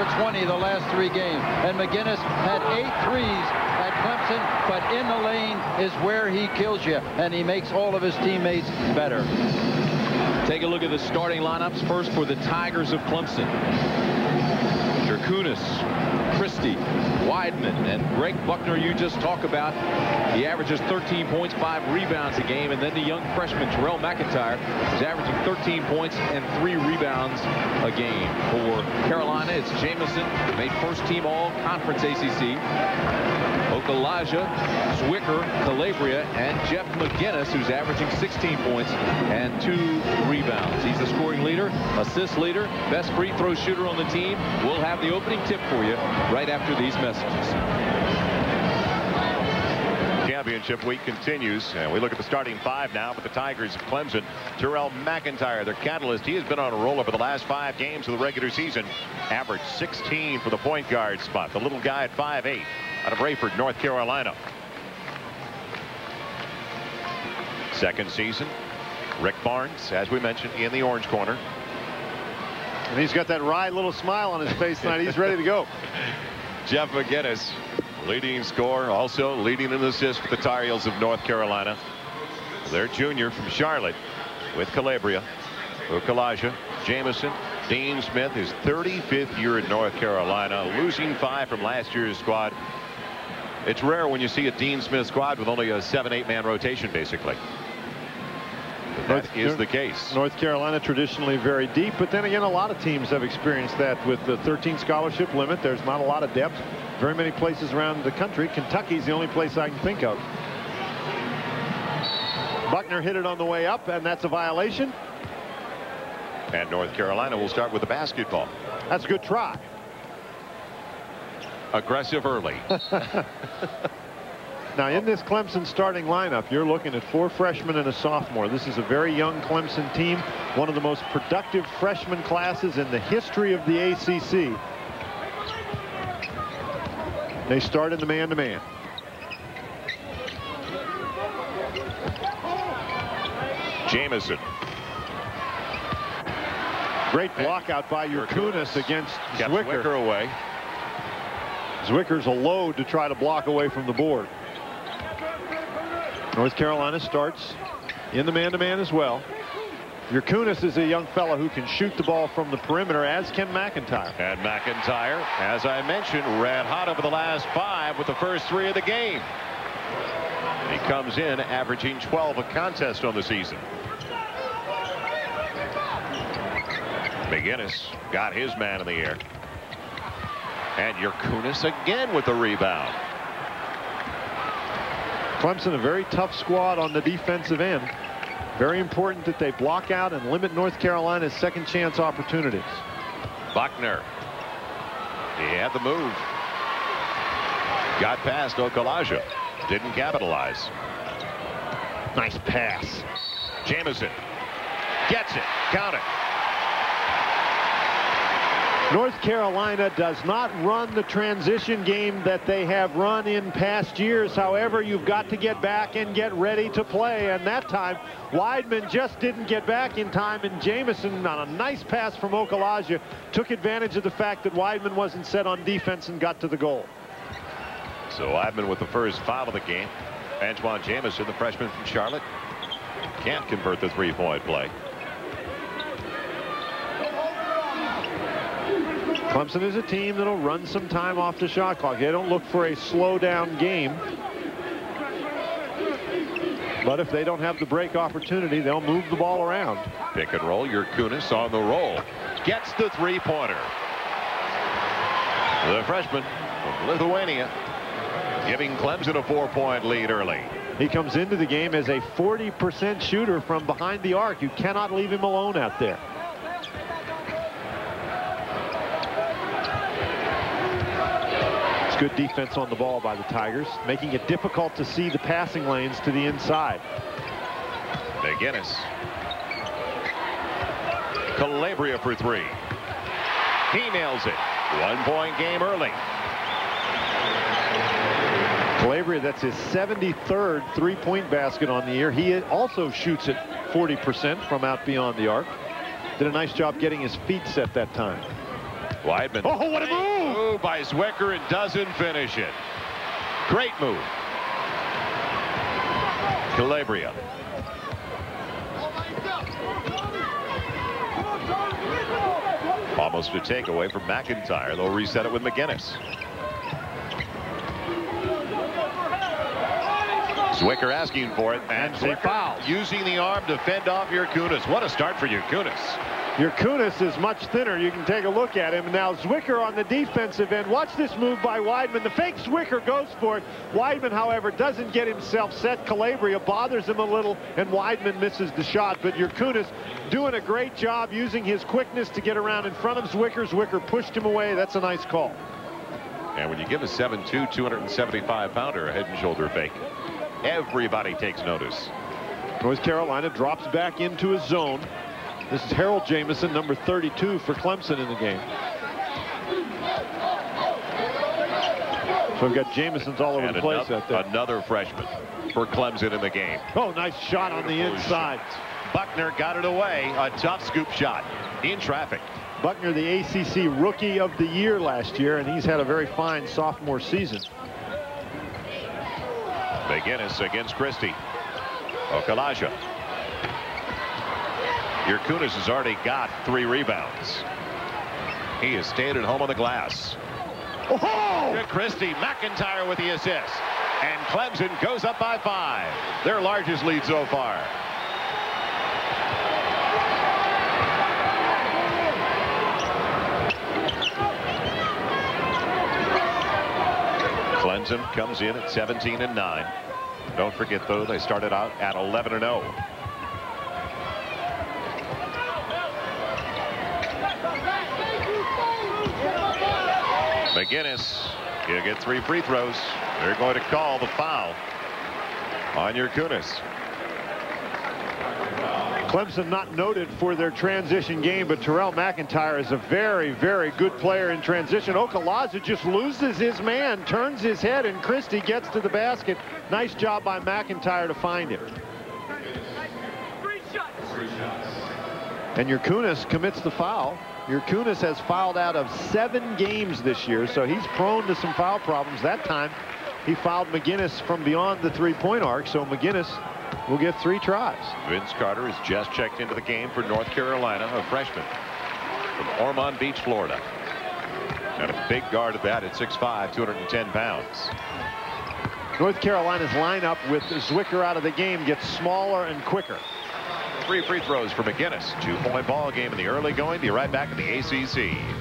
for 20 the last three games. And McInnis had eight threes at Clemson, but in the lane is where he kills you, and he makes all of his teammates better. Take a look at the starting lineups first for the Tigers of Clemson. Jurkunas, Christie, Wideman, and Greg Buckner you just talked about. He averages 13 points, 5 rebounds a game. And then the young freshman, Terrell McIntyre, is averaging 13 points and 3 rebounds a game. For Carolina, it's Jamison, made first team all-conference ACC. Okulaja, Zwikker, Calabria, and Jeff McInnis, who's averaging 16 points and two rebounds. He's the scoring leader, assist leader, best free throw shooter on the team. We'll have the opening tip for you right after these messages. Championship week continues, and we look at the starting five now for the Tigers of Clemson. Terrell McIntyre, their catalyst. He has been on a roll over the last five games of the regular season. Average 16 for the point guard spot. The little guy at 5'8" out of Raeford, North Carolina. Second season, Rick Barnes, as we mentioned, in the orange corner. And he's got that wry little smile on his face tonight. He's ready to go. Jeff McInnis, leading scorer, also leading in assists for the Tar Heels of North Carolina. Their junior from Charlotte with Calabria, Okulaja, Jamison, Dean Smith, his 35th year at North Carolina, losing five from last year's squad. It's rare when you see a Dean Smith squad with only a seven, eight man rotation, basically. But that is the case. North Carolina traditionally very deep, but then again, a lot of teams have experienced that with the 13 scholarship limit. There's not a lot of depth. Very many places around the country. Kentucky's the only place I can think of. Buckner hit it on the way up, and that's a violation. And North Carolina will start with the basketball. That's a good try. Aggressive early. now, in this Clemson starting lineup, you're looking at four freshmen and a sophomore. This is a very young Clemson team, one of the most productive freshman classes in the history of the ACC. They start in the man-to-man. -man. Jamison Great block out by Jurkunas against Zwicker. Zwikker away. Zwikker's a load to try to block away from the board. North Carolina starts in the man-to-man -man as well. Jurkunas is a young fellow who can shoot the ball from the perimeter, as can McIntyre. And McIntyre, as I mentioned, ran hot over the last five with the first three of the game. He comes in averaging 12 a contest on the season. McGinnis got his man in the air. And Jurkunas again with the rebound. Clemson, a very tough squad on the defensive end. Very important that they block out and limit North Carolina's second chance opportunities. Buckner. He had the move. Got past Okulaja. Didn't capitalize. Nice pass. Jamison gets it. Count it. North Carolina does not run the transition game that they have run in past years. However, you've got to get back and get ready to play. And that time, Wideman just didn't get back in time. And Jamison, on a nice pass from Okulaja, took advantage of the fact that Wideman wasn't set on defense and got to the goal. So Wideman with the first foul of the game. Antawn Jamison, the freshman from Charlotte, can't convert the three-point play. Clemson is a team that'll run some time off the shot clock. They don't look for a slow down game. But if they don't have the break opportunity, they'll move the ball around. Pick and roll. Jurkunas on the roll. Gets the three-pointer. The freshman from Lithuania giving Clemson a four-point lead early. He comes into the game as a 40% shooter from behind the arc. You cannot leave him alone out there. Good defense on the ball by the Tigers, making it difficult to see the passing lanes to the inside. McInnis. Calabria for three. He nails it. One-point game early. Calabria, that's his 73rd three-point basket on the year. He also shoots at 40% from out beyond the arc. Did a nice job getting his feet set that time. Wideman. Oh, what a move! Move by Zwikker and doesn't finish it. Great move. Calabria. Almost a takeaway from McIntyre. They'll reset it with McGinnis. Zwikker asking for it, and They foul. using the arm to fend off Jurkunas. What a start for Jurkunas. Jurkunas is much thinner. You can take a look at him. Now Zwikker on the defensive end. Watch this move by Wideman. The fake Zwikker goes for it. Wideman, however, doesn't get himself set. Calabria bothers him a little, and Wideman misses the shot. But Jurkunas doing a great job using his quickness to get around in front of Zwikker. Zwikker pushed him away. That's a nice call. And when you give a 7'2", 275-pounder a head and shoulder fake, everybody takes notice. North Carolina drops back into his zone. This is Harold Jamison, number 32 for Clemson in the game. So we've got Jamisons all over And the place another, out there. another freshman for Clemson in the game. Oh, nice shot on the inside. Buckner got it away. A tough scoop shot in traffic. Buckner, the ACC Rookie of the Year last year, and he's had a very fine sophomore season. McGinnis against Christie. Okulaja. Jurkunas has already got three rebounds. He is stayed at home on the glass. Oh! Good Christie. McIntyre with the assist. And Clemson goes up by five. Their largest lead so far. Clemson comes in at 17 and 9. Don't forget though they started out at 11 and oh. 0. McGinnis, he'll get three free throws. They're going to call the foul on Jurkunas. Clemson not noted for their transition game, but Terrell McIntyre is a very, very good player in transition. Okulaja just loses his man, turns his head, and Christie gets to the basket. Nice job by McIntyre to find him. And Jurkunas commits the foul. Jurkunas has fouled out of seven games this year, so he's prone to some foul problems. That time, he fouled McGinnis from beyond the three-point arc, so McGinnis will get three tries. Vince Carter has just checked into the game for North Carolina, a freshman from Ormond Beach, Florida. And a big guard at that at 6'5", 210 pounds. North Carolina's lineup with Zwikker out of the game gets smaller and quicker. Three free throws for McGinnis. Two-point ball game in the early going. Be right back in the ACC.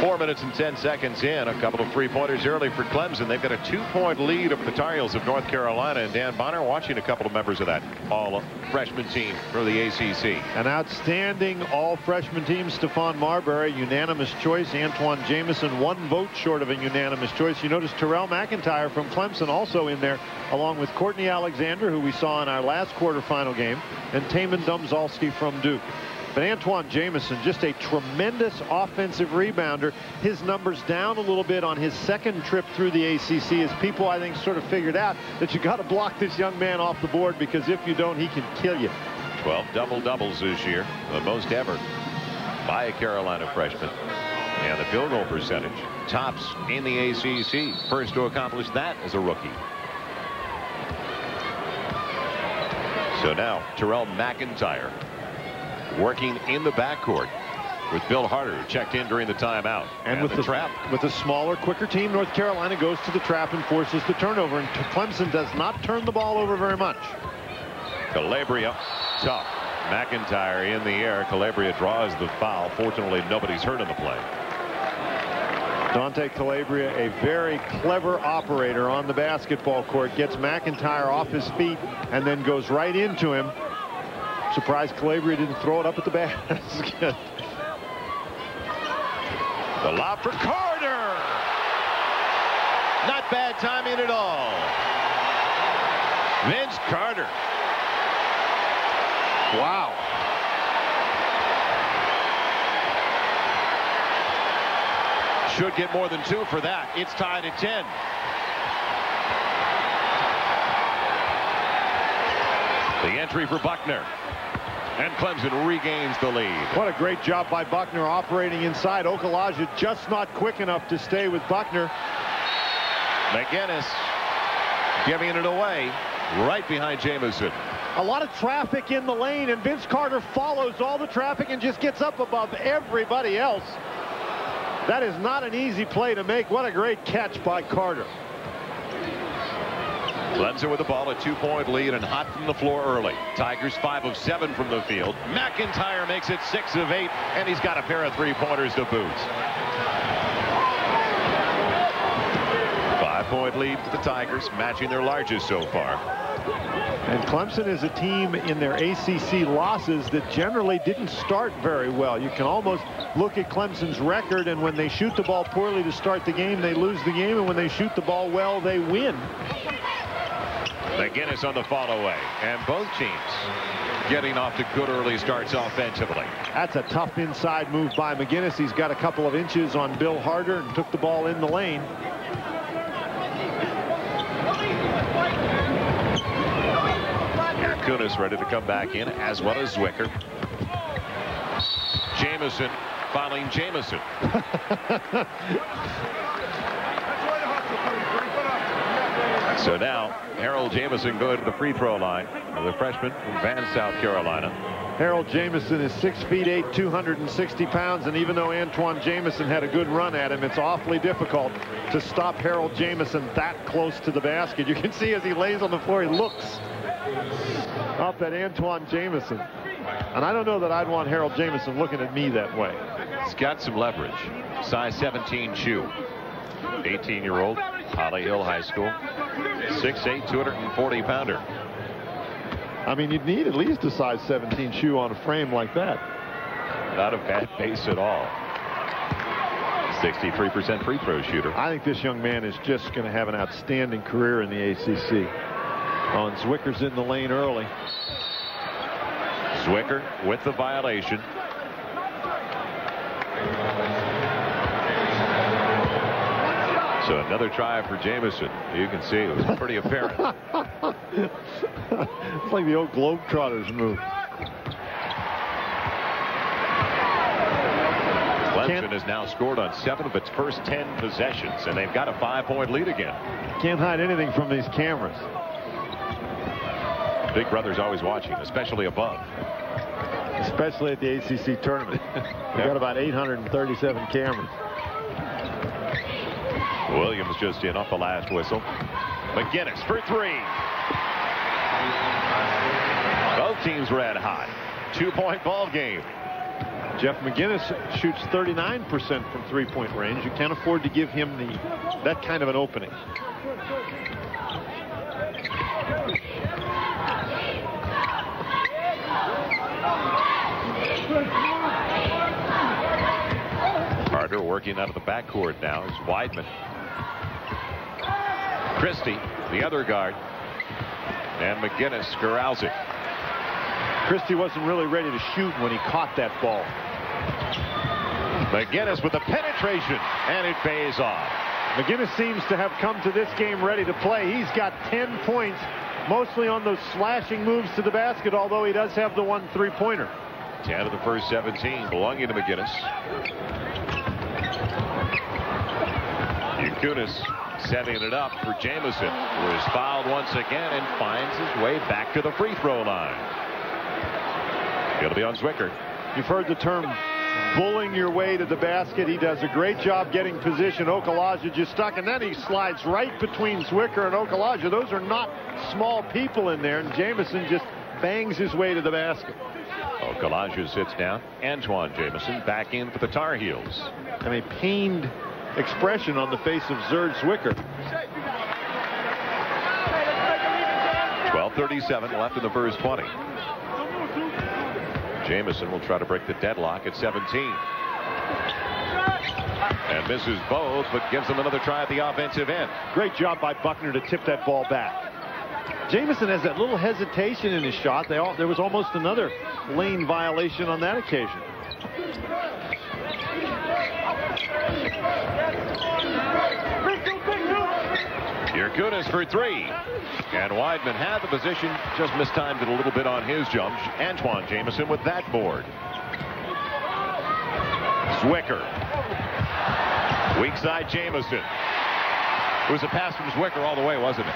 Four minutes and 10 seconds in. A couple of three-pointers early for Clemson. They've got a two-point lead over the Tar Heels of North Carolina. And Dan Bonner watching a couple of members of that all-freshman team for the ACC. An outstanding all-freshman team, Stephon Marbury, unanimous choice. Antawn Jamison, one vote short of a unanimous choice. You notice Terrell McIntyre from Clemson also in there, along with Courtney Alexander, who we saw in our last quarterfinal game, and Taymon Domzalski from Duke. But Antawn Jamison, just a tremendous offensive rebounder. His numbers down a little bit on his second trip through the ACC as people, I think, sort of figured out that you got to block this young man off the board because if you don't, he can kill you. 12 double-doubles this year, the most ever by a Carolina freshman. And the field goal percentage tops in the ACC. First to accomplish that as a rookie. So now Terrell McIntyre working in the backcourt with Bill Harder who checked in during the timeout. And, with the, trap. with a smaller, quicker team, North Carolina goes to the trap and forces the turnover. And Clemson does not turn the ball over very much. Calabria tough. McIntyre in the air. Calabria draws the foul. Fortunately, nobody's hurt in the play. Dante Calabria, a very clever operator on the basketball court, gets McIntyre off his feet and then goes right into him. Surprised Calabria didn't throw it up at the basket. The lob for Carter. Not bad timing at all. Vince Carter. wow. Should get more than two for that. It's tied at 10. The entry for Buckner. And Clemson regains the lead. What a great job by Buckner operating inside. Okulaja just not quick enough to stay with Buckner. McInnis giving it away right behind Jamison. A lot of traffic in the lane, and Vince Carter follows all the traffic and just gets up above everybody else. That is not an easy play to make. What a great catch by Carter. Clemson with the ball, a two-point lead, and hot from the floor early. Tigers five of seven from the field. McIntyre makes it six of eight, and he's got a pair of three-pointers to boot. Five-point lead for the Tigers, matching their largest so far. And Clemson is a team in their ACC losses that generally didn't start very well. You can almost look at Clemson's record, and when they shoot the ball poorly to start the game, they lose the game, and when they shoot the ball well, they win. McInnis on the follow away, and both teams getting off to good early starts offensively. That's a tough inside move by McInnis. He's got a couple of inches on Bill Harder and took the ball in the lane. Kunis ready to come back in, as well as Zwikker. Jamison following Jamison. so now Harold Jamison going to the free throw line. The freshman from Van, South Carolina. Harold Jamison is six feet eight, 260 pounds, and even though Antawn Jamison had a good run at him, it's awfully difficult to stop Harold Jamison that close to the basket. You can see as he lays on the floor, he looks up at Antawn Jamison. And I don't know that I'd want Harold Jamison looking at me that way. He's got some leverage. Size 17 shoe. 18-year-old, Holly Hill High School. 6'8", 240 pounder. I mean, you'd need at least a size 17 shoe on a frame like that. Not a bad base at all. 63% free throw shooter. I think this young man is just going to have an outstanding career in the ACC. Oh, Zwikker's in the lane early. Zwikker with the violation. So another try for Jamison. You can see it was pretty apparent. it's like the old Globetrotters move. Clemson has now scored on seven of its first ten possessions, and they've got a five-point lead again. Can't hide anything from these cameras. Big Brother's always watching, especially above. Especially at the ACC tournament. We've got about 837 cameras. Williams just in off the last whistle. McGinnis for three. Both teams red hot. Two-point ball game. Jeff McGinnis shoots 39% from three-point range. You can't afford to give him the that kind of an opening. Carter working out of the backcourt now is Wideman. Christie, the other guard. And McGinnis corrals it. Christie wasn't really ready to shoot when he caught that ball. McGinnis with the penetration, and it pays off. McGinnis seems to have come to this game ready to play. He's got 10 points, mostly on those slashing moves to the basket, although he does have the one three-pointer. 10 of the first 17 belonging to McGinnis. Kunis setting it up for Jamison, who is fouled once again and finds his way back to the free throw line. It'll be on Zwikker. You've heard the term bullying your way to the basket. He does a great job getting position. Okulaja just stuck, and then he slides right between Zwikker and Okulaja. Those are not small people in there, and Jamison just bangs his way to the basket. Okulaja sits down. Antawn Jamison back in for the Tar Heels. And a pained expression on the face of Serge Zwikker. 12.37 left in the first 20. Jamison will try to break the deadlock at 17. And misses both, but gives them another try at the offensive end. Great job by Buckner to tip that ball back. Jamison has that little hesitation in his shot. All, there was almost another lane violation on that occasion. Here Jurkunas for three. And Wideman had the position, just mistimed it a little bit on his jump. Antawn Jamison with that board. Zwikker. Weak side Jamison. It was a pass from Zwikker all the way, wasn't it?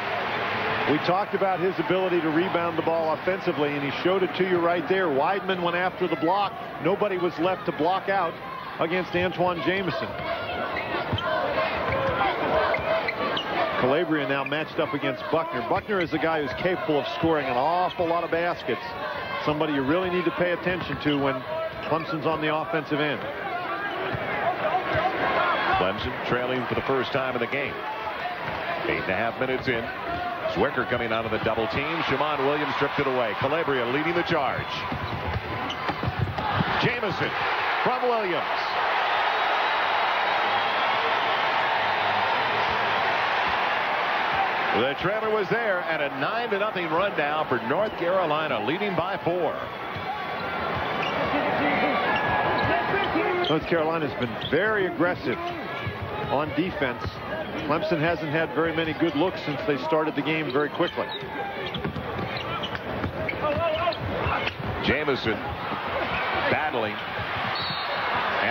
We talked about his ability to rebound the ball offensively, and he showed it to you right there. Wideman went after the block. Nobody was left to block out against Antawn Jamison. Calabria now matched up against Buckner. Buckner is a guy who's capable of scoring an awful lot of baskets. Somebody you really need to pay attention to when Clemson's on the offensive end. Clemson trailing for the first time in the game. Eight and a half minutes in. Zwikker coming out of the double team. Shammond Williams stripped it away. Calabria leading the charge. Jamison from Williams. The trailer was there and a 9 to nothing run now for North Carolina leading by four. North Carolina's been very aggressive on defense. Clemson hasn't had very many good looks since they started the game very quickly. Jamison battling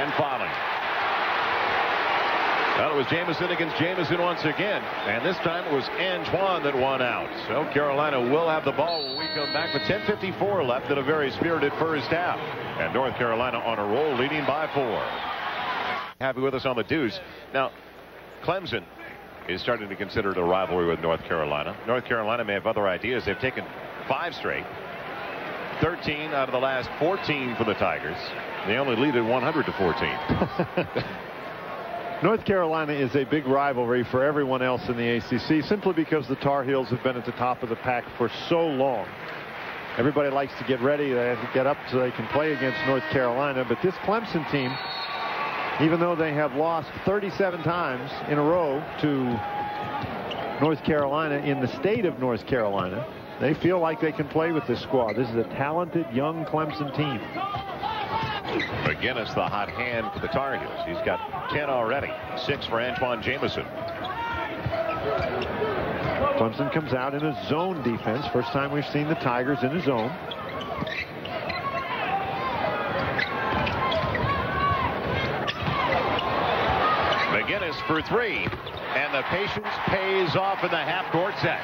and fouling. Well, it was Jamison against Jamison once again. And this time it was Antawn that won out. So Carolina will have the ball when we come back with 10.54 left in a very spirited first half. And North Carolina on a roll leading by four. Happy with us on the deuce. Now, Clemson is starting to consider it a rivalry with North Carolina. North Carolina may have other ideas. They've taken five straight. 13 out of the last 14 for the Tigers. They only lead at 100 to 14. North Carolina is a big rivalry for everyone else in the ACC simply because the Tar Heels have been at the top of the pack for so long. Everybody likes to get ready. They have to get up so they can play against North Carolina. But this Clemson team, even though they have lost 37 times in a row to North Carolina in the state of North Carolina, they feel like they can play with this squad. This is a talented young Clemson team. McInnis, the hot hand for the Tar Heels. He's got 10 already. Six for Antawn Jamison. Clemson comes out in a zone defense. First time we've seen the Tigers in a zone. McGinnis for three. And the patience pays off in the half-court set.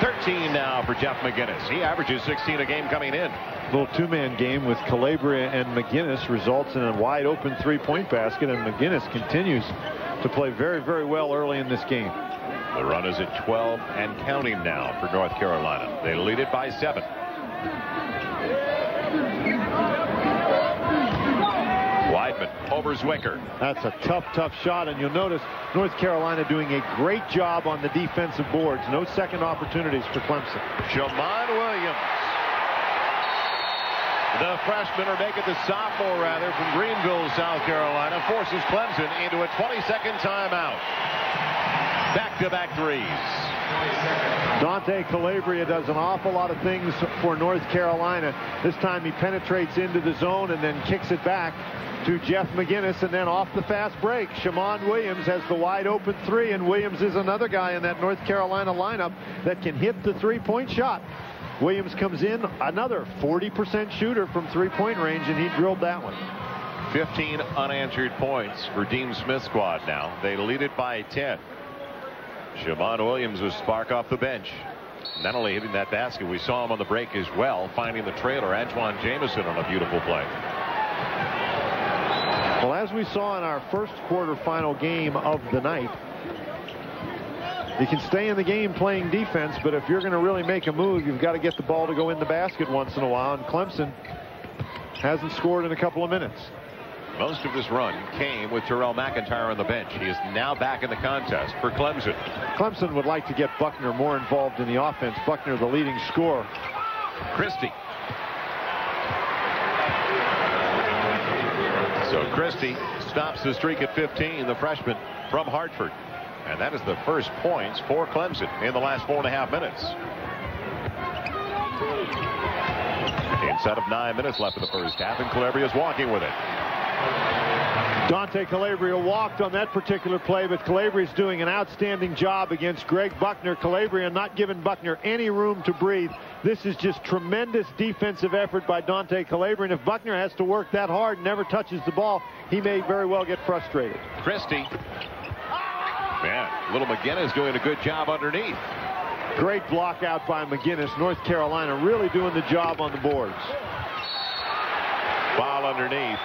13 now for Jeff McGinnis. He averages 16 a game coming in. Little two-man game with Calabria and McGinnis results in a wide open three-point basket, and McGinnis continues to play very, very well early in this game. The run is at 12 and counting now for North Carolina. They lead it by seven. Wideman over Zwikker. That's a tough, tough shot, and you'll notice North Carolina doing a great job on the defensive boards. No second opportunities for Clemson. Shammond Williams. The freshman, or make it the sophomore rather, from Greenville, South Carolina, forces Clemson into a 20-second timeout. Back-to-back threes. Dante Calabria does an awful lot of things for North Carolina. This time he penetrates into the zone and then kicks it back to Jeff McGinnis and then off the fast break. Shammond Williams has the wide open three and Williams is another guy in that North Carolina lineup that can hit the three-point shot. Williams comes in another 40% shooter from three-point range and he drilled that one. 15 unanswered points for Dean Smith squad now. They lead it by 10. Shammond Williams was spark off the bench. Not only hitting that basket, we saw him on the break as well, finding the trailer, Antawn Jamison on a beautiful play. Well, as we saw in our first quarterfinal game of the night, you can stay in the game playing defense, but if you're going to really make a move, you've got to get the ball to go in the basket once in a while, and Clemson hasn't scored in a couple of minutes. Most of this run came with Terrell McIntyre on the bench. He is now back in the contest for Clemson. Clemson would like to get Buckner more involved in the offense. Buckner, the leading scorer. Christie. So Christie stops the streak at 15, the freshman from Hartford. And that is the first points for Clemson in the last four and a half minutes. Inside of nine minutes left in the first half, and Calabria is walking with it. Dante Calabria walked on that particular play, but Calabria's doing an outstanding job against Greg Buckner. Calabria not giving Buckner any room to breathe. This is just tremendous defensive effort by Dante Calabria, and if Buckner has to work that hard and never touches the ball, he may very well get frustrated. Christie. Man, little McGinnis doing a good job underneath. Great block out by McGinnis. North Carolina really doing the job on the boards. Ball underneath.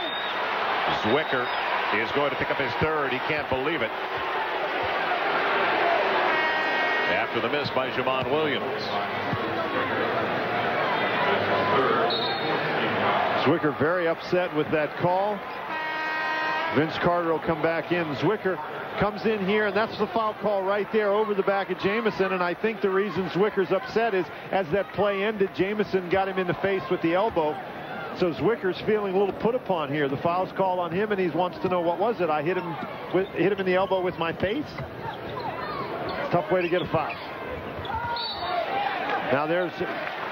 Zwikker is going to pick up his third. He can't believe it. After the miss by Shammond Williams. Zwikker very upset with that call. Vince Carter will come back in. Zwikker comes in here, and that's the foul call right there over the back of Jamison. And I think the reason Zwikker's upset is as that play ended, Jamison got him in the face with the elbow. So Zwikker's feeling a little put upon here. The foul's called on him, and he wants to know what was it. I hit him with hit him in the elbow with my face. Tough way to get a foul. Now there's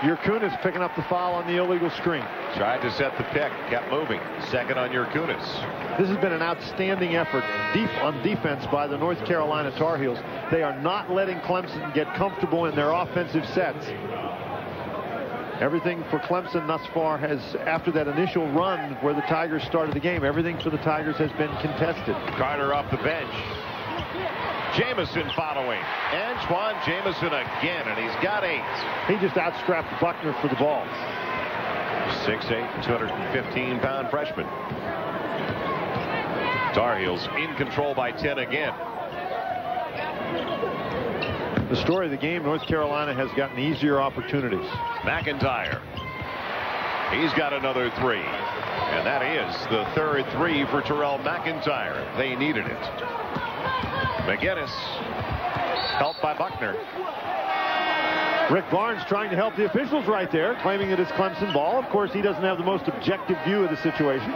Jurkunas picking up the foul on the illegal screen. Tried to set the pick, kept moving. Second on Jurkunas. This has been an outstanding effort deep on defense by the North Carolina Tar Heels. They are not letting Clemson get comfortable in their offensive sets. Everything for Clemson thus far has, after that initial run where the Tigers started the game, everything for the Tigers has been contested. Carter off the bench. Jamison following. Antawn Jamison again, and he's got eight. He just outstrapped Buckner for the ball. 6'8", 215-pound freshman. Tar Heels in control by 10 again. The story of the game, North Carolina has gotten easier opportunities. McIntyre. He's got another three. And that is the third three for Terrell McIntyre. They needed it. McGinnis helped by Buckner. Rick Barnes trying to help the officials right there, claiming it is Clemson ball. Of course, he doesn't have the most objective view of the situation.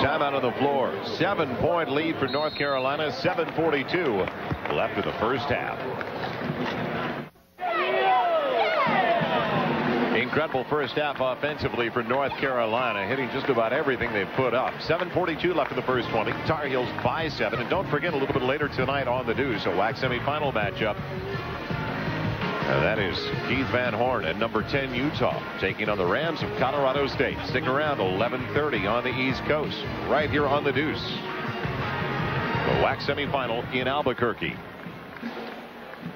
Time out on the floor. Seven point lead for North Carolina. 742 left in the first half. Incredible first half offensively for North Carolina, hitting just about everything they've put up. 7.42 left in the first 20. Tar Heels by seven. And don't forget a little bit later tonight on the Deuce, a WAC semifinal matchup. And that is Keith Van Horn at number 10 Utah taking on the Rams of Colorado State. Stick around 11:30 on the East Coast right here on the Deuce. The WAC semifinal in Albuquerque.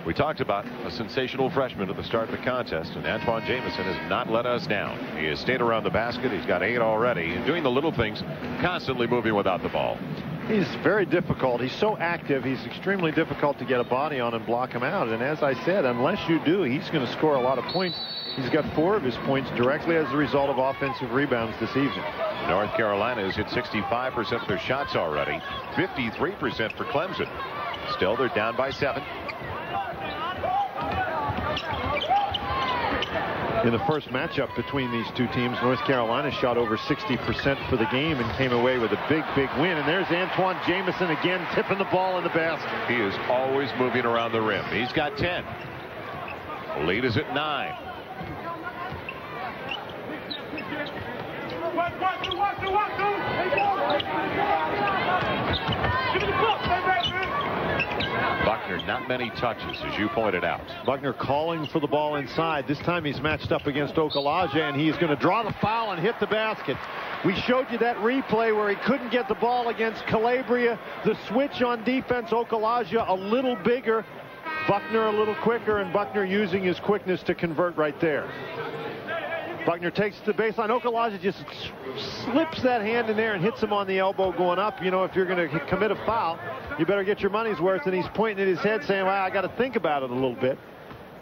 We talked about a sensational freshman at the start of the contest, and Antawn Jamison has not let us down. He has stayed around the basket. He's got eight already, and doing the little things, constantly moving without the ball. He's very difficult. He's so active. He's extremely difficult to get a body on and block him out. And as I said, unless you do, he's going to score a lot of points. He's got four of his points directly as a result of offensive rebounds this evening. North Carolina has hit 65% of their shots already, 53% for Clemson. Still, they're down by seven. In the first matchup between these two teams, North Carolina shot over 60% for the game and came away with a big, big win. And there's Antawn Jamison again tipping the ball in the basket. He is always moving around the rim. He's got 10. Lead is at nine. Not many touches, as you pointed out. Buckner calling for the ball inside. This time he's matched up against Okulaja, and he's going to draw the foul and hit the basket. We showed you that replay where he couldn't get the ball against Calabria. The switch on defense, Okulaja a little bigger, Buckner a little quicker, and Buckner using his quickness to convert right there. Buckner takes the baseline. Okulaja just slips that hand in there and hits him on the elbow going up. You know, if you're going to commit a foul, you better get your money's worth. And he's pointing at his head saying, well, I got to think about it a little bit.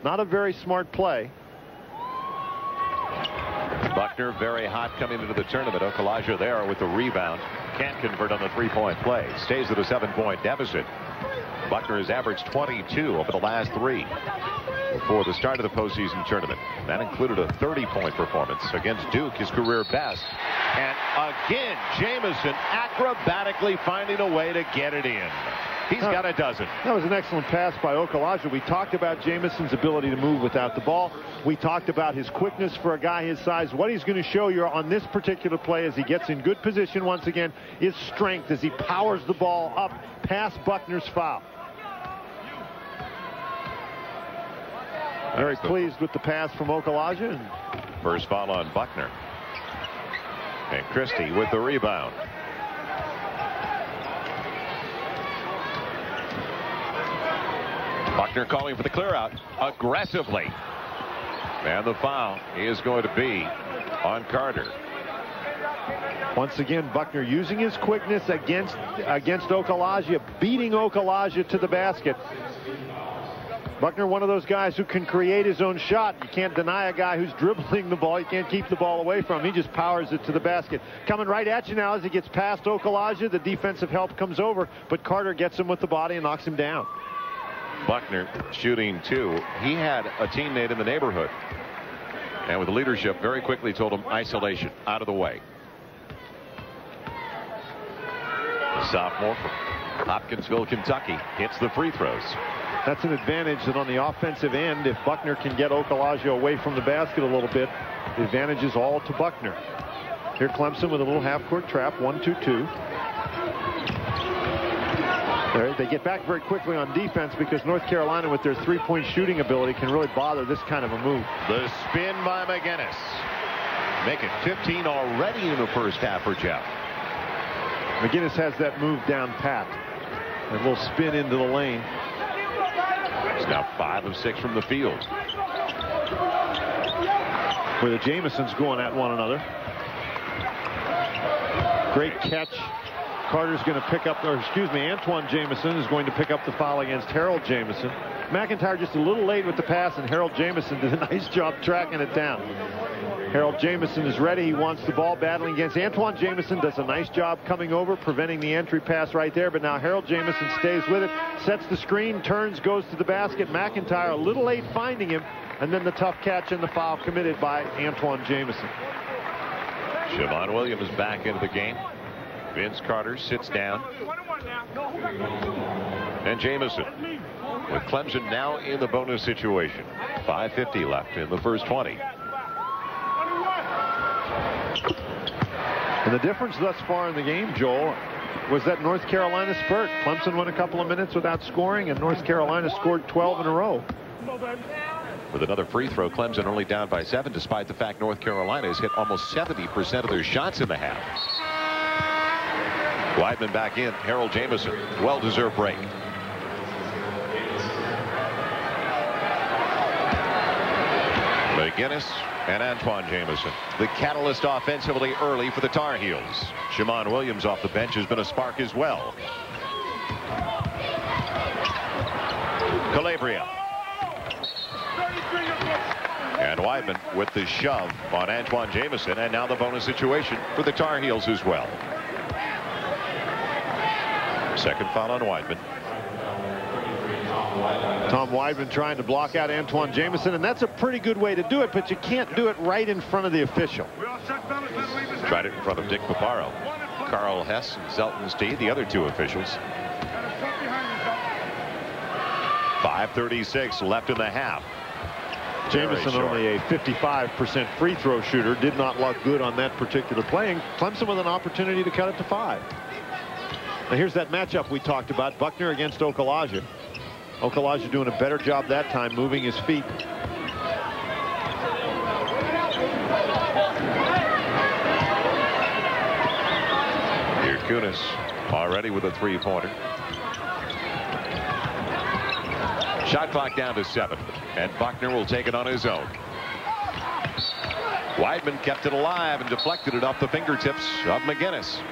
Not a very smart play. Buckner very hot coming into the tournament. Okulaja there with the rebound. Can't convert on the three-point play. Stays at a seven-point deficit. Buckner has averaged 22 over the last three before the start of the postseason tournament. That included a 30-point performance against Duke, his career best. And again, Jamison acrobatically finding a way to get it in. He's got a dozen. That was an excellent pass by Okulaja. We talked about Jamison's ability to move without the ball. We talked about his quickness for a guy his size. What he's going to show you on this particular play as he gets in good position once again is strength as he powers the ball up past Buckner's foul. Very pleased with the pass from Okulaja. First foul on Buckner. And Christie with the rebound. Buckner calling for the clear out aggressively. And the foul is going to be on Carter. Once again, Buckner using his quickness against against Okulaja, beating Okulaja to the basket. Buckner, one of those guys who can create his own shot. You can't deny a guy who's dribbling the ball. You can't keep the ball away from him. He just powers it to the basket. Coming right at you now as he gets past Okulaja. The defensive help comes over, but Carter gets him with the body and knocks him down. Buckner shooting two. He had a teammate in the neighborhood. And with leadership, very quickly told him isolation, out of the way. The sophomore from Hopkinsville, Kentucky, hits the free throws. That's an advantage that on the offensive end, if Buckner can get Okulaja away from the basket a little bit, the advantage is all to Buckner. Here Clemson with a little half-court trap, one, two, two. They get back very quickly on defense because North Carolina, with their three-point shooting ability, can really bother this kind of a move. The spin by McInnis. Make it 15 already in the first half for Jeff. McInnis has that move down pat. A little spin into the lane. Now five of six from the field. Where the Jamisons going at one another. Great catch. Carter's going to pick up, or excuse me, Antawn Jamison is going to pick up the foul against Harold Jamison. McIntyre just a little late with the pass, and Harold Jamison did a nice job tracking it down. Harold Jamison is ready. He wants the ball battling against Antawn Jamison. Does a nice job coming over, preventing the entry pass right there. But now Harold Jamison stays with it, sets the screen, turns, goes to the basket. McIntyre a little late finding him. And then the tough catch and the foul committed by Antawn Jamison. Shammond Williams back into the game. Vince Carter sits down. And Jamison with Clemson now in the bonus situation. 5.50 left in the first 20. And the difference thus far in the game, Joel, was that North Carolina spurt. Clemson went a couple of minutes without scoring, and North Carolina scored 12 in a row. With another free throw, Clemson only down by seven, despite the fact North Carolina has hit almost 70% of their shots in the half. Wideman back in. Harold Jamison, well-deserved break. McInnis and Antawn Jamison. The catalyst offensively early for the Tar Heels. Shammond Williams off the bench has been a spark as well. Calabria. And Wideman with the shove on Antawn Jamison and now the bonus situation for the Tar Heels as well. Second foul on Wideman. Tom Wideman trying to block out Antawn Jamison, and that's a pretty good way to do it, but you can't do it right in front of the official. Tried it in front of Dick Paparo. Karl Hess and Zelton Stee, the other two officials. 5.36 left in the half. Jamison only a 55% free throw shooter. Did not look good on that particular play. And Clemson with an opportunity to cut it to five. Now here's that matchup we talked about. Buckner against Okulaja. Okulaja doing a better job that time moving his feet. Here Kunis already with a three-pointer. Shot clock down to seven, and Buckner will take it on his own. Wideman kept it alive and deflected it off the fingertips of McInnis.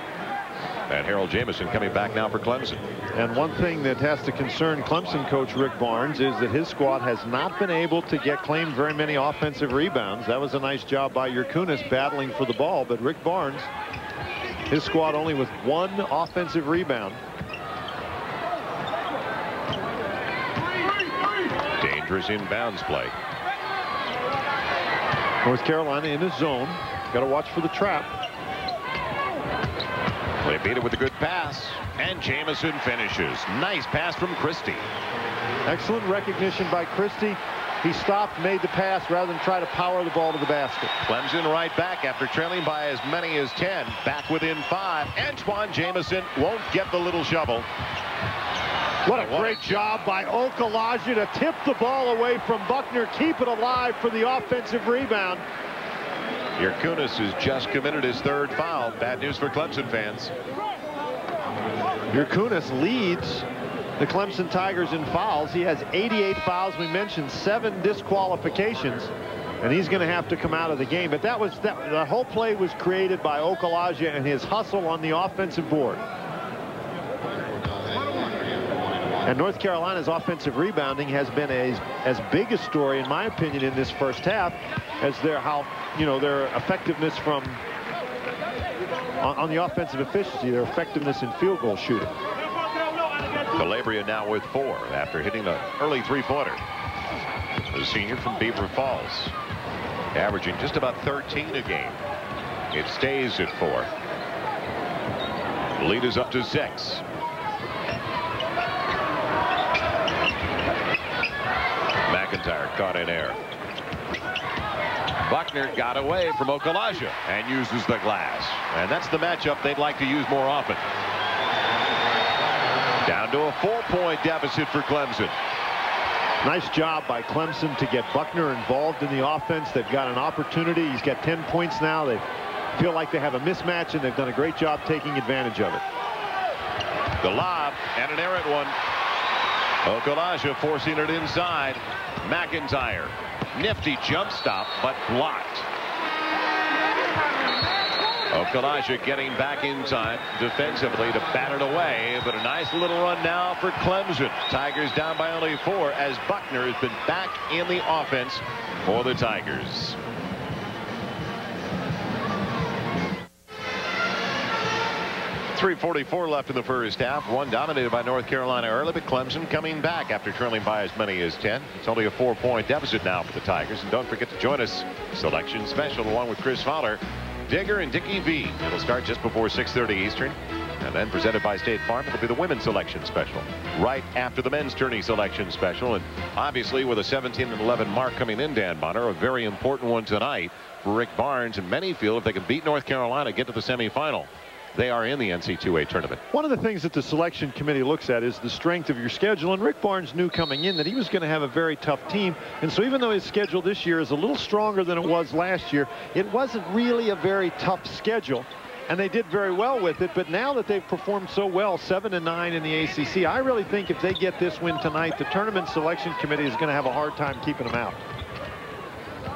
And Harold Jamison coming back now for Clemson. And one thing that has to concern Clemson coach Rick Barnes is that his squad has not been able to get claimed very many offensive rebounds. That was a nice job by Jurkunas battling for the ball, but Rick Barnes, his squad only with one offensive rebound. Dangerous inbounds play. North Carolina in his zone. Got to watch for the trap. They beat it with a good pass. And Jamison finishes. Nice pass from Christie. Excellent recognition by Christie. He stopped, made the pass rather than try to power the ball to the basket. Clemson right back after trailing by as many as 10. Back within five. Antawn Jamison won't get the little shovel. What a great job by Okulaja to tip the ball away from Buckner, keep it alive for the offensive rebound. Jurkunas has just committed his third foul. Bad news for Clemson fans. Jurkunas leads the Clemson Tigers in fouls. He has 88 fouls. We mentioned seven disqualifications. And he's going to have to come out of the game. But that was that the whole play was created by Okulaja and his hustle on the offensive board. And North Carolina's offensive rebounding has been a, as big a story, in my opinion, in this first half as their how you know their effectiveness from on, on the offensive efficiency, their effectiveness in field goal shooting. Calabria now with four after hitting the early three-pointer. The senior from Beaver Falls, averaging just about 13 a game. It stays at four. The lead is up to six. McIntyre caught in air. Buckner got away from Okulaja and uses the glass. And that's the matchup they'd like to use more often. Down to a four-point deficit for Clemson. Nice job by Clemson to get Buckner involved in the offense. They've got an opportunity. He's got 10 points now. They feel like they have a mismatch, and they've done a great job taking advantage of it. The lob and an errant one. Okulaja forcing it inside. McIntyre. Nifty jump stop, but blocked. Okulaja getting back in time defensively to bat it away, but a nice little run now for Clemson. Tigers down by only four as Buckner has been back in the offense for the Tigers. Three forty-four left in the first half. One dominated by North Carolina early, but Clemson coming back after trailing by as many as 10. It's only a four-point deficit now for the Tigers. And don't forget to join us. Selection special along with Chris Fowler Digger and Dickie V. It'll start just before 6.30 Eastern. And then presented by State Farm, it'll be the women's selection special. Right after the men's tourney selection special. And obviously with a 17 and 11 mark coming in, Dan Bonner, a very important one tonight for Rick Barnes. And many feel if they can beat North Carolina, get to the semifinal they are in the NCAA tournament. One of the things that the selection committee looks at is the strength of your schedule. And Rick Barnes knew coming in that he was going to have a very tough team. And so even though his schedule this year is a little stronger than it was last year, it wasn't really a very tough schedule. And they did very well with it. But now that they've performed so well, 7 and 9 in the ACC, I really think if they get this win tonight, the tournament selection committee is going to have a hard time keeping them out.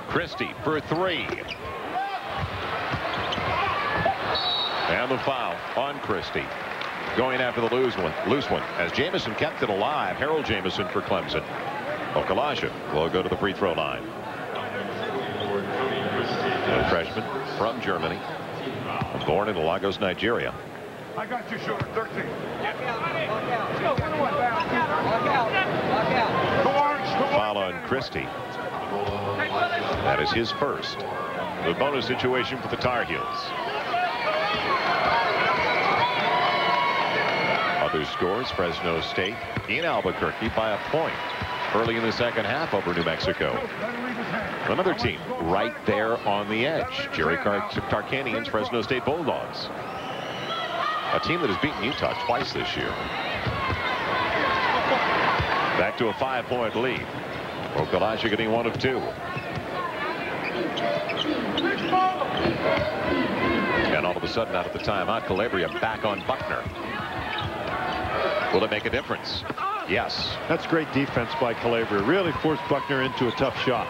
Christie for three. And the foul on Christie. Going after the loose one, loose one as Jamison kept it alive. Harold Jamison for Clemson. Okulaja will go to the free throw line. A freshman from Germany. Born in Lagos, Nigeria. I got you, shooter, 13. Foul on Christie. That is his first. The bonus situation for the Tar Heels. Scores, Fresno State in Albuquerque by a point early in the second half over New Mexico. Another team right there on the edge. Jerry Tarkanian's Fresno State Bulldogs. A team that has beaten Utah twice this year. Back to a five-point lead. Okulaja getting one of two. And all of a sudden, out of the timeout, Calabria back on Buckner. Will it make a difference? Yes. That's great defense by Calabria. Really forced Buckner into a tough shot.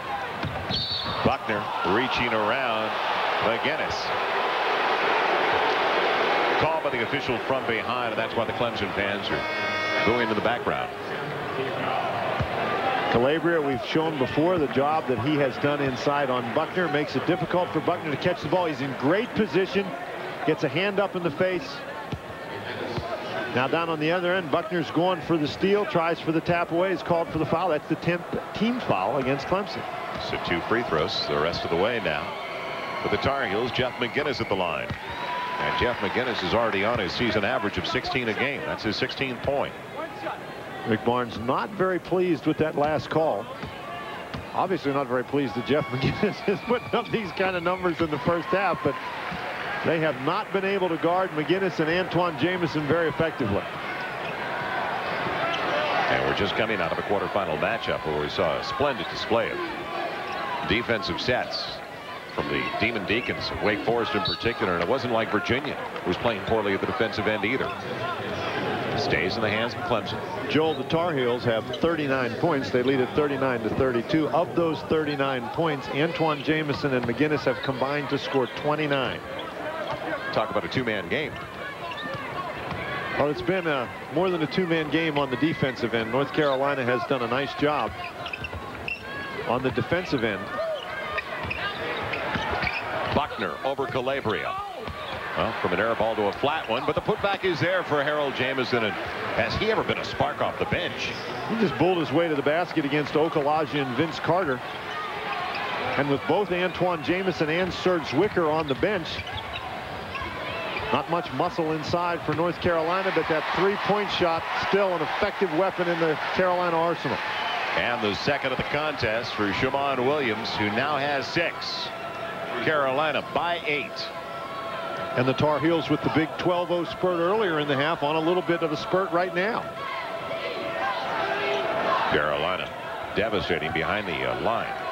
Buckner reaching around McInnis. Call by the official from behind, and that's why the Clemson fans are booing in the background. Calabria, we've shown before the job that he has done inside on Buckner. Makes it difficult for Buckner to catch the ball. He's in great position. Gets a hand up in the face. Now down on the other end, Buckner's going for the steal, tries for the tap away, is called for the foul. That's the 10th team foul against Clemson. So two free throws the rest of the way now. For the Tar Heels, Jeff McInnis at the line. And Jeff McInnis is already on his season average of 16 a game. That's his 16th point. Rick Barnes not very pleased with that last call. Obviously not very pleased that Jeff McInnis is putting up these kind of numbers in the first half, but they have not been able to guard McInnis and Antawn Jamison very effectively. And we're just coming out of a quarterfinal matchup where we saw a splendid display of defensive sets from the Demon Deacons, Wake Forest in particular, and it wasn't like Virginia was playing poorly at the defensive end either. Stays in the hands of Clemson. Joel, the Tar Heels have 39 points. They lead at 39 to 32. Of those 39 points, Antawn Jamison and McInnis have combined to score 29. Talk about a two-man game. Well, it's been a, more than a two-man game on the defensive end. North Carolina has done a nice job on the defensive end. Buckner over Calabria. Well, from an air ball to a flat one, but the putback is there for Harold Jamison. And has he ever been a spark off the bench? He just bulled his way to the basket against Okulaja and Vince Carter. And with both Antawn Jamison and Serge Zwikker on the bench, not much muscle inside for North Carolina, but that three-point shot still an effective weapon in the Carolina arsenal. And the second of the contest for Shammond Williams, who now has six. Carolina by eight. And the Tar Heels with the big 12-0 spurt earlier in the half on a little bit of a spurt right now. Carolina devastating behind the uh, line.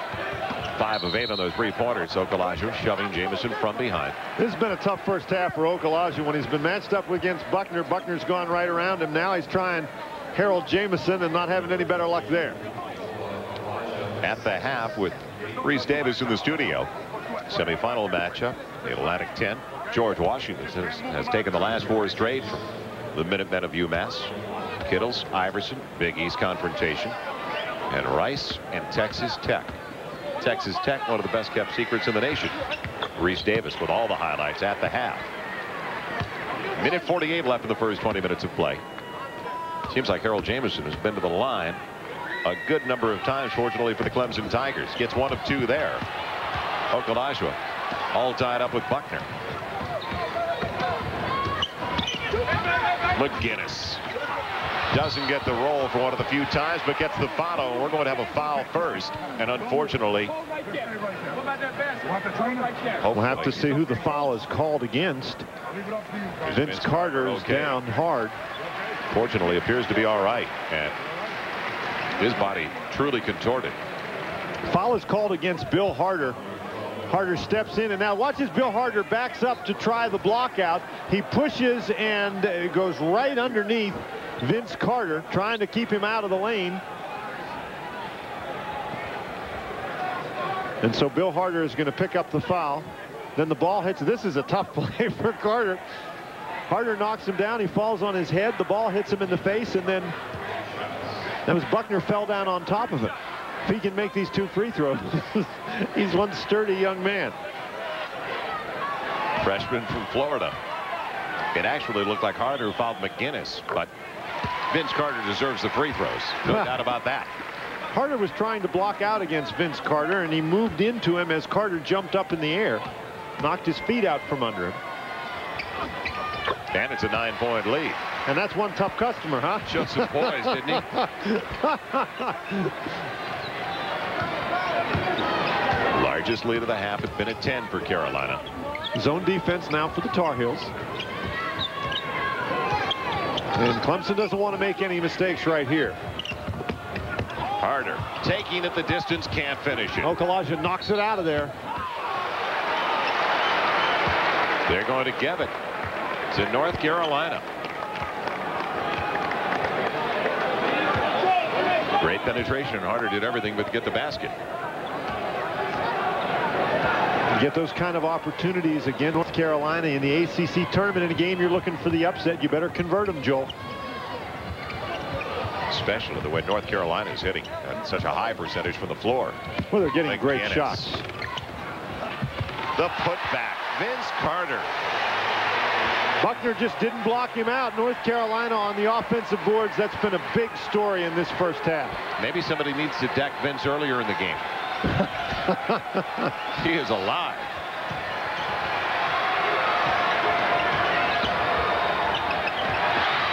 Five of eight on those three-pointers. Okulaja shoving Jamison from behind. This has been a tough first half for Okulaja when he's been matched up against Buckner. Buckner's gone right around him. Now he's trying Harold Jamison and not having any better luck there. At the half with Rece Davis in the studio. Semifinal matchup, the Atlantic 10. George Washington has, has taken the last four straight from the Minutemen of UMass. Kittles, Iverson, Big East confrontation, and Rice and Texas Tech. Texas Tech, one of the best kept secrets in the nation. Rece Davis with all the highlights at the half. Minute 48 left in the first 20 minutes of play. Seems like Harold Jamison has been to the line a good number of times, fortunately for the Clemson Tigers. Gets one of two there. Okulaja all tied up with Buckner. McInnis doesn't get the roll for one of the few times, but gets the foul. We're going to have a foul first, and unfortunately, we'll have to see who the foul is called against. Vince Carter is okay. down hard. Fortunately, appears to be all right, and his body truly contorted. Foul is called against Bill Harder. Harder steps in and now watches Bill Harder backs up to try the block out. He pushes and goes right underneath Vince Carter trying to keep him out of the lane. And so Bill Harder is going to pick up the foul. Then the ball hits. This is a tough play for Carter. Harder knocks him down. He falls on his head. The ball hits him in the face. And then that was Buckner fell down on top of it if he can make these two free throws, he's one sturdy young man. Freshman from Florida. It actually looked like Harder fouled McInnis, but Vince Carter deserves the free throws. No doubt about that. Carter was trying to block out against Vince Carter, and he moved into him as Carter jumped up in the air, knocked his feet out from under him. And it's a nine-point lead. And that's one tough customer, huh? Showed some poise, didn't he? Largest lead of the half It's been a 10 for Carolina. Zone defense now for the Tar Heels. And Clemson doesn't want to make any mistakes right here. Harder taking it the distance, can't finish it. Oh, Okulaja knocks it out of there. They're going to give it to North Carolina. Great penetration. Harder did everything but get the basket. You get those kind of opportunities again, North Carolina in the ACC tournament in a game you're looking for the upset. You better convert them, Joel. Especially the way North Carolina is hitting at such a high percentage from the floor. Well, they're getting great shots. The putback, Vince Carter. Buckner just didn't block him out. North Carolina on the offensive boards. That's been a big story in this first half. Maybe somebody needs to deck Vince earlier in the game. he is alive.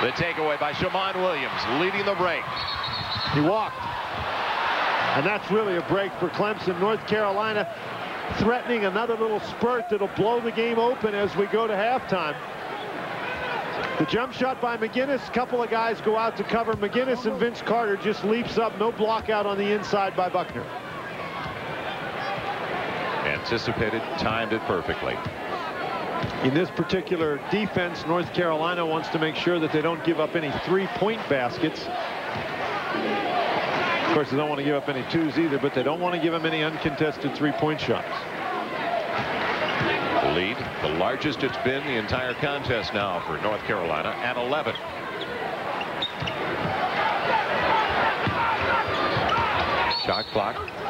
The takeaway by Shammond Williams, leading the break. He walked. And that's really a break for Clemson. North Carolina threatening another little spurt that'll blow the game open as we go to halftime. The jump shot by McInnis. A couple of guys go out to cover. McInnis and Vince Carter just leaps up. No block out on the inside by Buckner. Anticipated, timed it perfectly. In this particular defense, North Carolina wants to make sure that they don't give up any three-point baskets. Of course, they don't want to give up any twos either, but they don't want to give them any uncontested three-point shots. Lead, the largest it's been the entire contest now for North Carolina at 11. Shot clock.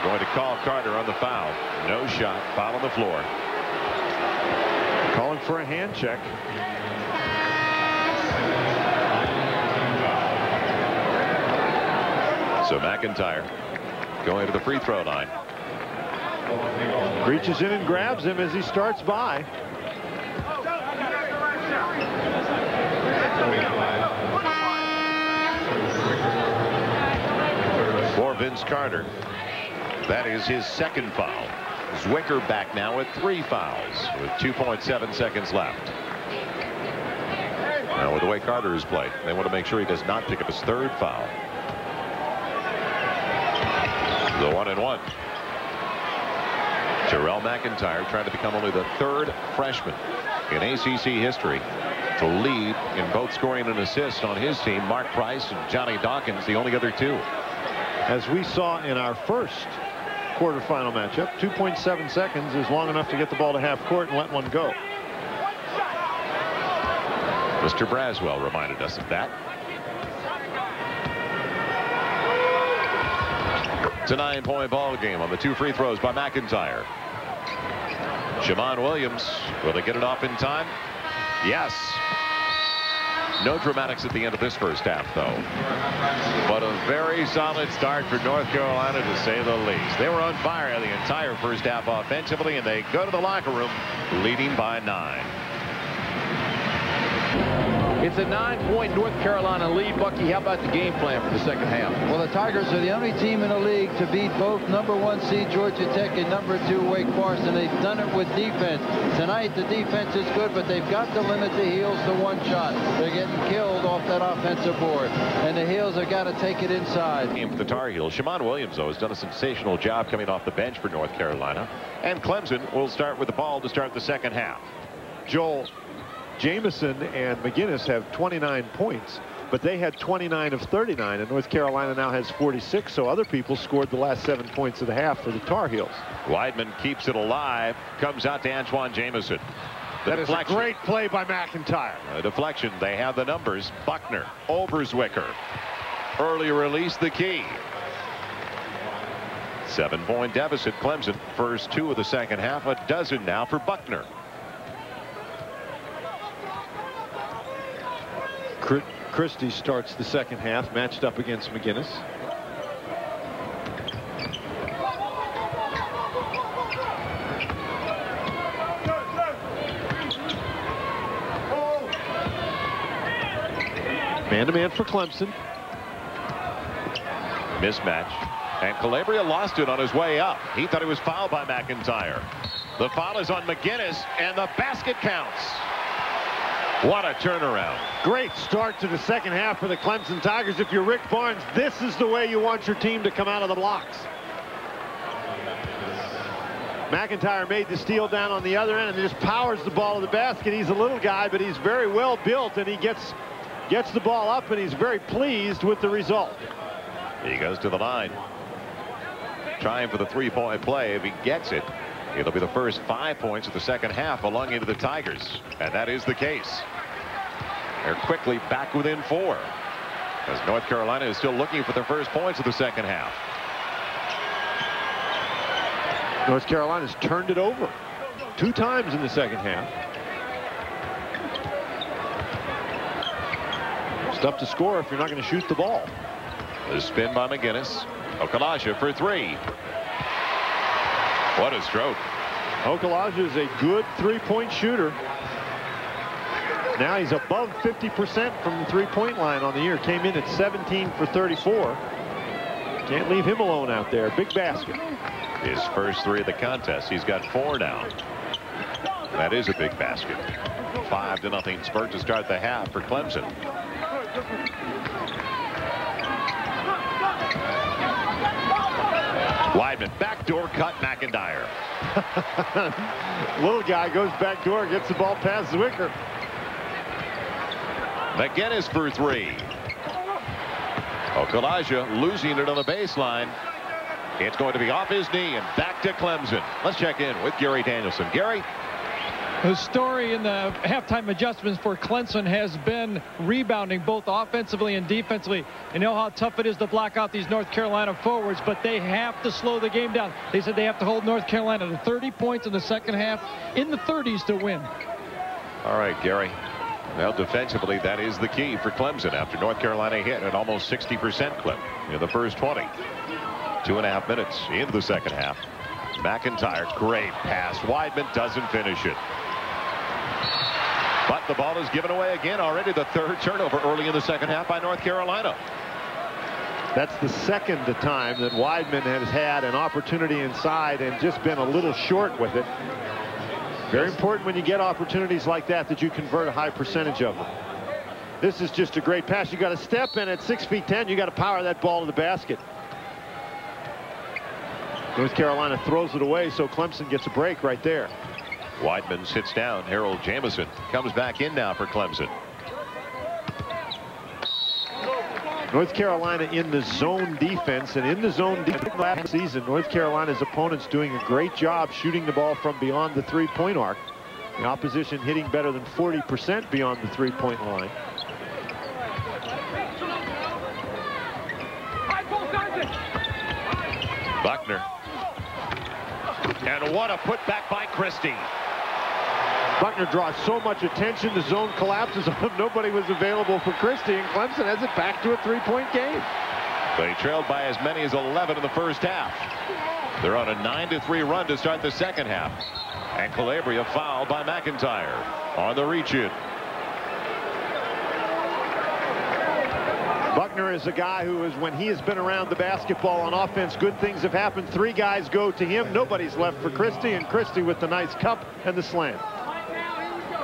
They're going to call Carter on the foul. No shot. Foul on the floor. Calling for a hand check. So McIntyre going to the free throw line. Reaches in and grabs him as he starts by. For Vince Carter. That is his second foul. Zwikker back now with three fouls with 2.7 seconds left. Now with the way Carter has played, they want to make sure he does not pick up his third foul. The one and one. Terrell McIntyre trying to become only the third freshman in ACC history to lead in both scoring and assists on his team. Mark Price and Johnny Dawkins, the only other two. As we saw in our first quarterfinal matchup, 2.7 seconds is long enough to get the ball to half court and let one go. Mr. Braswell reminded us of that. It's a nine-point ball game on the two free throws by McIntyre. Shammond Williams, will they get it off in time? Yes. No dramatics at the end of this first half, though. But a very solid start for North Carolina, to say the least. They were on fire the entire first half offensively, and they go to the locker room leading by nine. It's a nine-point North Carolina lead. Bucky, how about the game plan for the second half? Well, the Tigers are the only team in the league to beat both number one seed Georgia Tech and number two Wake Forest, and they've done it with defense. Tonight, the defense is good, but they've got to limit the heels to one shot. They're getting killed off that offensive board, and the heels have got to take it inside. Game for the Tar Heels. Shammond Williams, though, has done a sensational job coming off the bench for North Carolina. And Clemson will start with the ball to start the second half. Joel, Jamison and McInnis have 29 points, but they had 29 of 39, and North Carolina now has 46, so other people scored the last seven points of the half for the Tar Heels. Wideman keeps it alive, comes out to Antawn Jamison. The that is a great play by McIntyre. A deflection. They have the numbers. Buckner over Zwikker. Early release the key. Seven point deficit Clemson. First two of the second half. A dozen now for Buckner. Christie starts the second half matched up against McInnis. Man-to-man -man for Clemson. Mismatch. And Calabria lost it on his way up. He thought he was fouled by McIntyre. The foul is on McInnis, and the basket counts. What a turnaround. Great start to the second half for the Clemson Tigers. If you're Rick Barnes, this is the way you want your team to come out of the blocks. McIntyre made the steal down on the other end and just powers the ball to the basket. He's a little guy, but he's very well built, and he gets gets the ball up, and he's very pleased with the result. He goes to the line. Trying for the three-point play. If he gets it, it'll be the first five points of the second half belonging to the Tigers. And that is the case. They're quickly back within four. As North Carolina is still looking for the first points of the second half. North Carolina's turned it over two times in the second half. Stuff to score if you're not going to shoot the ball. The spin by McInnis. Okulaja for three. What a stroke. Okulaja is a good three-point shooter. Now he's above 50% from the three-point line on the year. Came in at 17 for 34. Can't leave him alone out there. Big basket. His first three of the contest. He's got four now. That is a big basket. Five to nothing spurt to start the half for Clemson. Wideman backdoor cut McIntyre. Little guy goes back door, gets the ball past Zwikker. McInnis for three. Okulaja losing it on the baseline. It's going to be off his knee and back to Clemson. Let's check in with Gary Danielson. Gary, the story in the halftime adjustments for Clemson has been rebounding both offensively and defensively. You know how tough it is to block out these North Carolina forwards, but they have to slow the game down. They said they have to hold North Carolina to 30 points in the second half, in the 30s to win. All right, Gary. Well, defensively, that is the key for Clemson after North Carolina hit an almost 60% clip in the first 20. Two and a half minutes into the second half. McIntyre, great pass. Wideman doesn't finish it. But the ball is given away again already the third turnover early in the second half by North Carolina. That's the second time that Wideman has had an opportunity inside and just been a little short with it. Very important when you get opportunities like that that you convert a high percentage of them. This is just a great pass. You got to step in at 6 feet 10. You got to power that ball to the basket. North Carolina throws it away, so Clemson gets a break right there. Wideman sits down. Harold Jamison comes back in now for Clemson. North Carolina in the zone defense and in the zone defense last season North Carolina's opponents doing a great job shooting the ball from beyond the three-point arc the opposition hitting better than 40% beyond the three-point line Buckner and what a putback by Christie Buckner draws so much attention. The zone collapses on him. Nobody was available for Christie, and Clemson has it back to a three-point game. They trailed by as many as 11 in the first half. They're on a 9-3 run to start the second half. And Calabria fouled by McIntyre on the reach-in. Buckner is a guy who is, when he has been around the basketball on offense, good things have happened. Three guys go to him. Nobody's left for Christie, and Christie with the nice cup and the slam.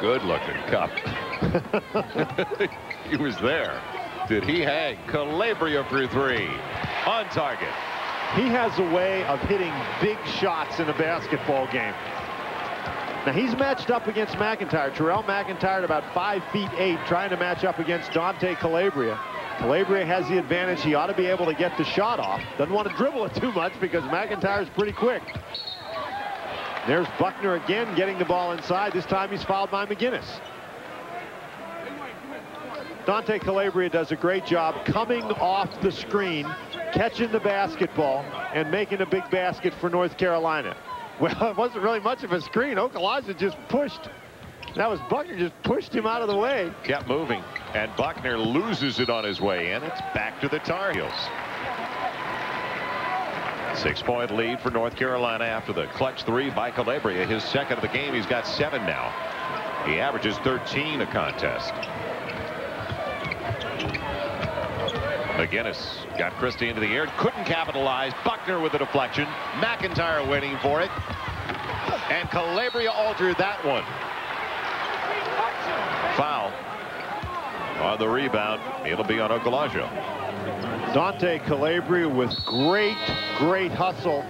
Good looking cup. he was there. Did he hang? Calabria for three. On target. He has a way of hitting big shots in a basketball game. Now he's matched up against McIntyre. Terrell McIntyre at about five feet eight trying to match up against Dante Calabria. Calabria has the advantage. He ought to be able to get the shot off. Doesn't want to dribble it too much because McIntyre is pretty quick. There's Buckner again getting the ball inside. This time he's fouled by McInnis. Dante Calabria does a great job coming off the screen, catching the basketball, and making a big basket for North Carolina. Well, it wasn't really much of a screen. Okulaja just pushed. That was Buckner just pushed him out of the way. Kept moving, and Buckner loses it on his way in. It's back to the Tar Heels. Six-point lead for North Carolina after the clutch three by Calabria. His second of the game. He's got seven now. He averages 13 a contest. McInnis got Christie into the air. Couldn't capitalize. Buckner with a deflection. McIntyre waiting for it. And Calabria altered that one. Foul on the rebound. It'll be on Okulaja. Dante Calabria with great, great hustle.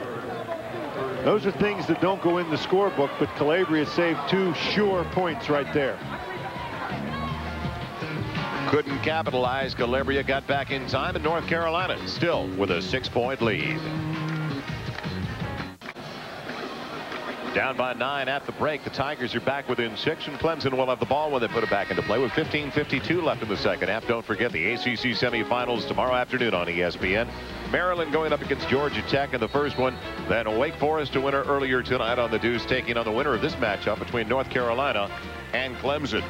Those are things that don't go in the scorebook, but Calabria saved two sure points right there. Couldn't capitalize. Calabria got back in time, and North Carolina still with a six-point lead. Down by nine at the break. The Tigers are back within six, and Clemson will have the ball when they put it back into play with 15.52 left in the second half. Don't forget the ACC semifinals tomorrow afternoon on ESPN. Maryland going up against Georgia Tech in the first one. Then Wake Forest, a winner earlier tonight on the Deuce, taking on the winner of this matchup between North Carolina and Clemson.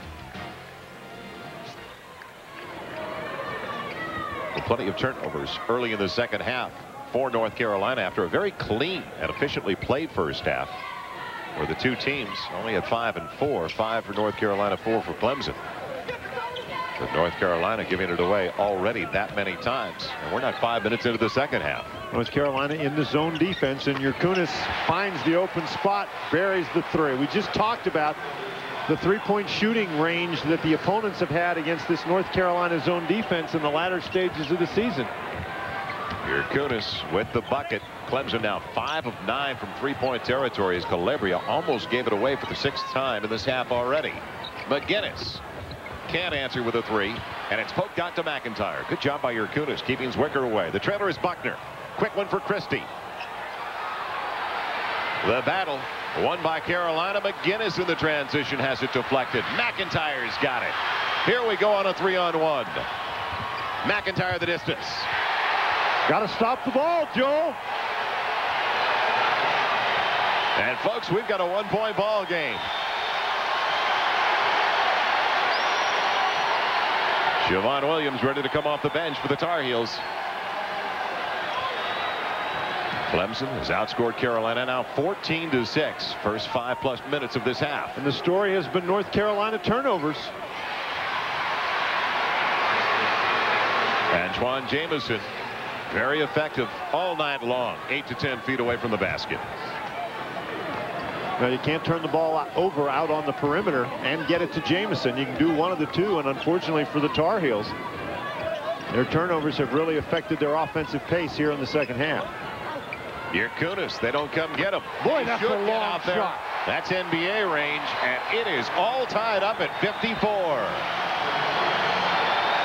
plenty of turnovers early in the second half for North Carolina after a very clean and efficiently played first half where the two teams only at five and four. Five for North Carolina, four for Clemson. But North Carolina giving it away already that many times. And we're not five minutes into the second half. North Carolina in the zone defense, and Jurkunas finds the open spot, buries the three. We just talked about the three-point shooting range that the opponents have had against this North Carolina zone defense in the latter stages of the season. Jurkunas with the bucket. Clemson now five of nine from three-point territory as Calabria almost gave it away for the sixth time in this half already. McInnis can't answer with a three, and it's poked out to McIntyre. Good job by Jurkunas keeping Zwikker away. The trailer is Buckner. Quick one for Christie. The battle won by Carolina. McInnis in the transition has it deflected. McIntyre's got it. Here we go on a three-on-one. McIntyre the distance. Got to stop the ball, Joe. And folks, we've got a one-point ball game. Javon Williams ready to come off the bench for the Tar Heels. Clemson has outscored Carolina now 14 to 6 first five plus minutes of this half and the story has been North Carolina turnovers Antawn Jamison very effective all night long 8 to 10 feet away from the basket now you can't turn the ball over out on the perimeter and get it to Jamison you can do one of the two and unfortunately for the Tar Heels their turnovers have really affected their offensive pace here in the second half Jurkunas, they don't come get him. Boy, that's a long shot. That's NBA range, and it is all tied up at 54.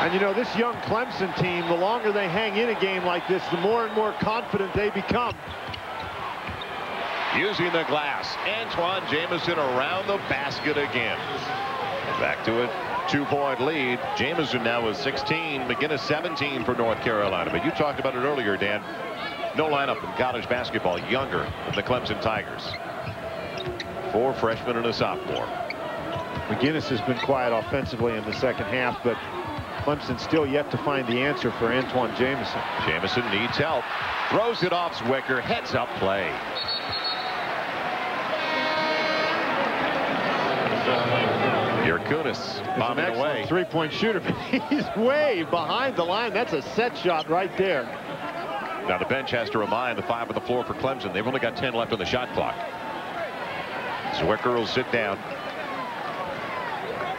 And you know, this young Clemson team, the longer they hang in a game like this, the more and more confident they become. Using the glass, Antawn Jamison around the basket again. Back to a two-point lead. Jamison now with 16, McInnis 17 for North Carolina. But you talked about it earlier, Dan no lineup in college basketball younger than the Clemson Tigers. Four freshmen and a sophomore. McInnis has been quiet offensively in the second half, but Clemson still yet to find the answer for Antawn Jamison. Jamison needs help. Throws it off Zwikker. Heads up play. Jurkunas bombing away. Three-point shooter. He's way behind the line. That's a set shot right there. Now the bench has to remind the five on the floor for Clemson. They've only got 10 left on the shot clock. Zwikker will sit down.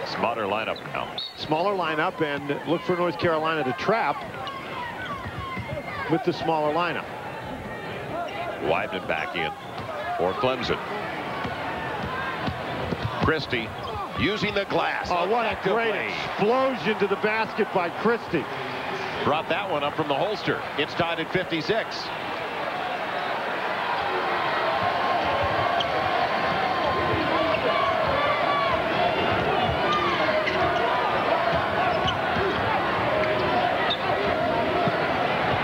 Smaller lineup now. Smaller lineup and look for North Carolina to trap with the smaller lineup. Wideman back in for Clemson. Christie using the glass. Oh, what a great explosion to the basket by Christie. Brought that one up from the holster. It's tied at 56.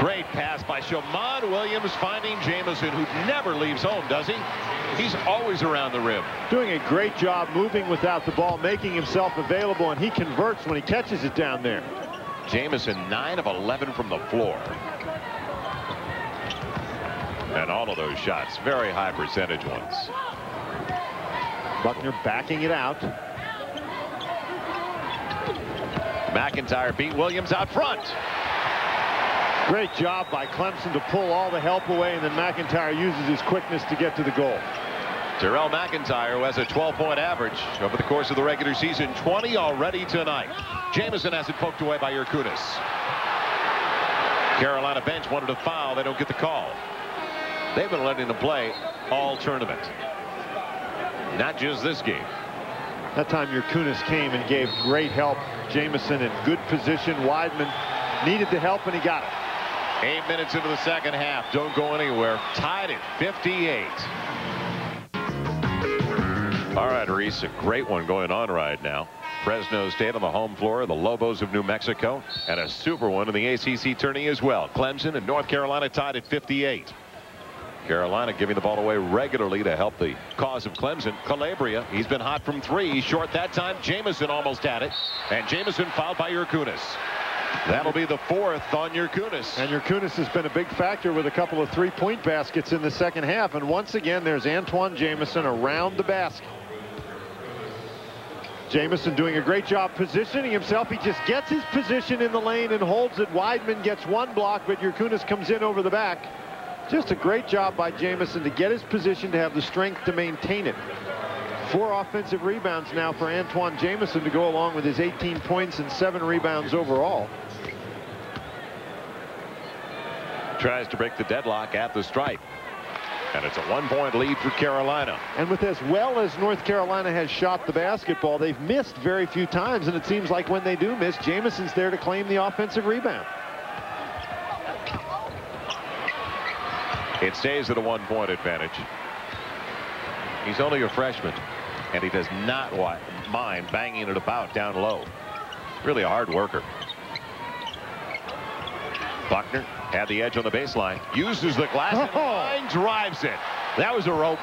Great pass by Shammond Williams finding Jamison, who never leaves home, does he? He's always around the rim. Doing a great job moving without the ball, making himself available, and he converts when he catches it down there. Jamison 9 of 11 from the floor. And all of those shots, very high percentage ones. Buckner backing it out. McIntyre beat Williams out front. Great job by Clemson to pull all the help away, and then McIntyre uses his quickness to get to the goal. Terrell McIntyre, who has a 12-point average over the course of the regular season, 20 already tonight. Jamison has it poked away by Jurkunas. Carolina bench wanted a foul. They don't get the call. They've been letting them play all tournament. Not just this game. That time Jurkunas came and gave great help. Jamison in good position. Wideman needed the help, and he got it. Eight minutes into the second half. Don't go anywhere. Tied at 58. All right, Rece, a great one going on right now. Fresno State on the home floor, the Lobos of New Mexico, and a super one in the ACC tourney as well. Clemson and North Carolina tied at 58. Carolina giving the ball away regularly to help the cause of Clemson. Calabria, he's been hot from three. He's short that time. Jamison almost had it. And Jamison fouled by Jurkunas. That'll be the fourth on Jurkunas. And Jurkunas has been a big factor with a couple of three-point baskets in the second half. And once again, there's Antawn Jamison around the basket. Jamison doing a great job positioning himself. He just gets his position in the lane and holds it. Wideman gets one block, but Jurkunas comes in over the back. Just a great job by Jamison to get his position to have the strength to maintain it. Four offensive rebounds now for Antawn Jamison to go along with his 18 points and seven rebounds overall. Tries to break the deadlock at the stripe. And it's a one-point lead for Carolina. And with as well as North Carolina has shot the basketball, they've missed very few times. And it seems like when they do miss, Jamison's there to claim the offensive rebound. It stays at a one-point advantage. He's only a freshman, and he does not mind banging it about down low. Really a hard worker. Buckner had the edge on the baseline. Uses the glass and Oh. line, drives it. That was a rope.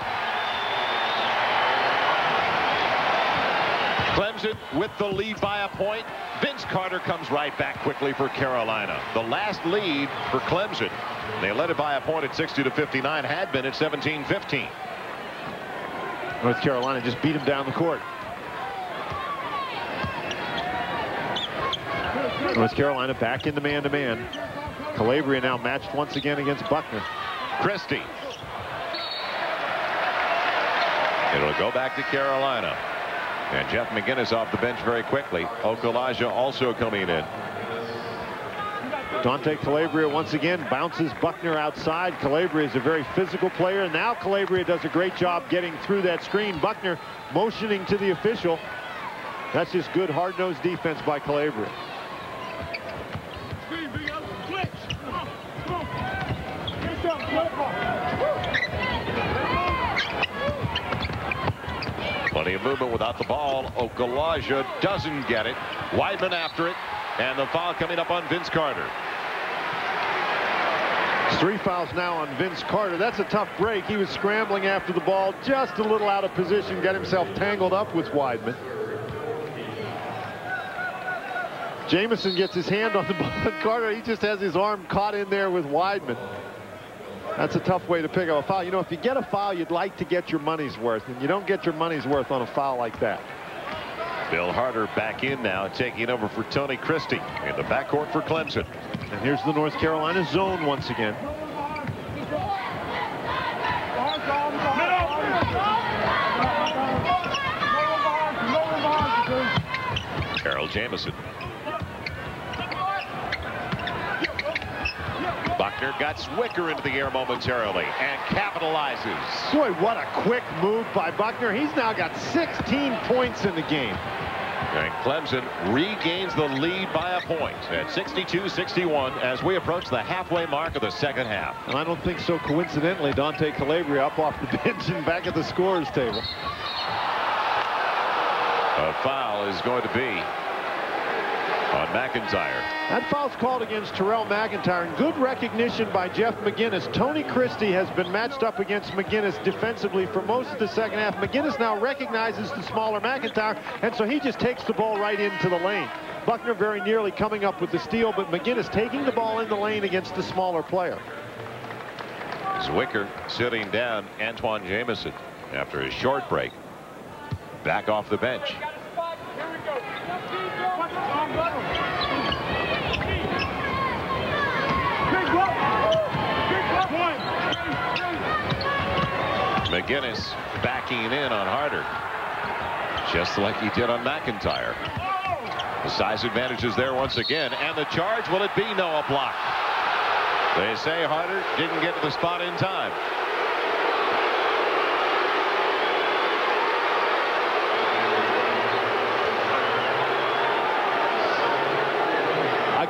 Clemson with the lead by a point. Vince Carter comes right back quickly for Carolina. The last lead for Clemson. They led it by a point at 60 to 59. Had been at 17-15. North Carolina just beat him down the court. North Carolina back into man-to-man. Calabria now matched once again against Buckner. Christie. It'll go back to Carolina. And Jeff McInnis off the bench very quickly. Okulaja also coming in. Dante Calabria once again bounces Buckner outside. Calabria is a very physical player. And now Calabria does a great job getting through that screen. Buckner motioning to the official. That's just good hard-nosed defense by Calabria. Plenty of movement without the ball. Okulaja doesn't get it. Wideman after it. And the foul coming up on Vince Carter. Three fouls now on Vince Carter. That's a tough break. He was scrambling after the ball, just a little out of position, got himself tangled up with Wideman. Jamison gets his hand on the ball. Carter, he just has his arm caught in there with Wideman. That's a tough way to pick up a foul. You know, if you get a foul, you'd like to get your money's worth, and you don't get your money's worth on a foul like that. Bill Harder back in now, taking over for Tony Christie in the backcourt for Clemson. And here's the North Carolina zone once again. Harold Jamison. Buckner got Zwikker into the air momentarily and capitalizes. Boy, what a quick move by Buckner. He's now got 16 points in the game. And Clemson regains the lead by a point at 62-61 as we approach the halfway mark of the second half. And I don't think so coincidentally, Dante Calabria up off the bench and back at the scorer's table. A foul is going to be on McIntyre. That foul's called against Terrell McIntyre. And good recognition by Jeff McInnis. Tony Christie has been matched up against McInnis defensively for most of the second half. McInnis now recognizes the smaller McIntyre, and so he just takes the ball right into the lane. Buckner very nearly coming up with the steal, but McInnis taking the ball in the lane against the smaller player. Zwikker sitting down Antawn Jamison after a short break. Back off the bench. McInnis backing in on Harder. Just like he did on McIntyre. The size advantage is there once again. And the charge, will it be no a block? They say Harder didn't get to the spot in time.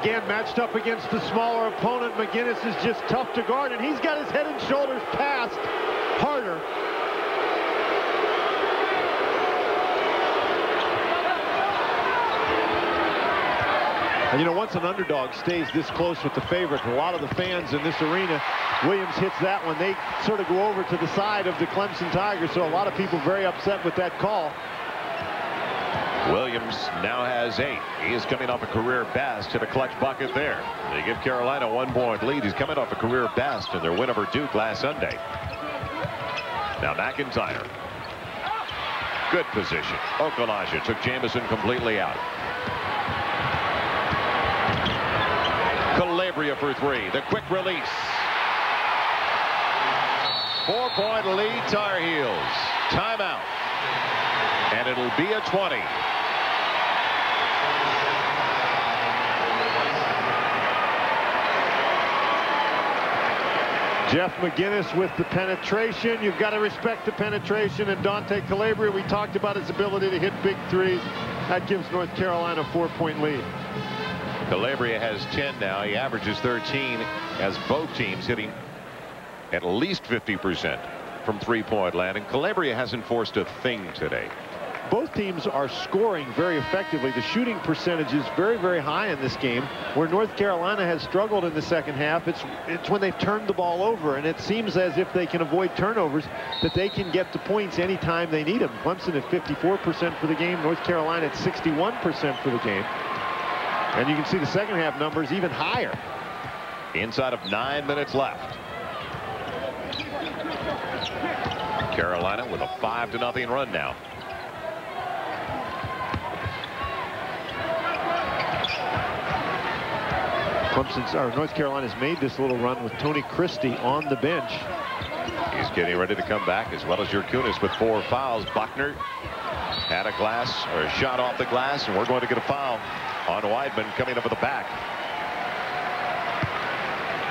Again, matched up against the smaller opponent. McInnis is just tough to guard, and he's got his head and shoulders past Harder. And you know, once an underdog stays this close with the favorite, a lot of the fans in this arena, Williams hits that one. They sort of go over to the side of the Clemson Tigers, so a lot of people very upset with that call. Williams now has eight. He is coming off a career best hit a clutch bucket there. They give Carolina one point lead. He's coming off a career best in their win over Duke last Sunday. Now McIntyre. Good position. Okulaja took Jamison completely out. Calabria for three. The quick release. Four-point lead, Tar Heels. Timeout. And it'll be a 20. Jeff McInnis with the penetration. You've got to respect the penetration. And Dante Calabria, we talked about his ability to hit big threes. That gives North Carolina a four-point lead. Calabria has 10 now. He averages 13 as both teams hitting at least 50% from three-point land. And Calabria hasn't forced a thing today both teams are scoring very effectively. The shooting percentage is very, very high in this game. Where North Carolina has struggled in the second half, it's it's when they've turned the ball over, and it seems as if they can avoid turnovers, that they can get to points anytime they need them. Clemson at 54% for the game, North Carolina at 61% for the game. And you can see the second half numbers even higher. Inside of nine minutes left. Carolina with a five to nothing run now. Clemson's or North Carolina's made this little run with Tony Christie on the bench. He's getting ready to come back as well as Jurkunas with four fouls. Buckner had a glass or a shot off the glass and we're going to get a foul on Wideman coming up at the back.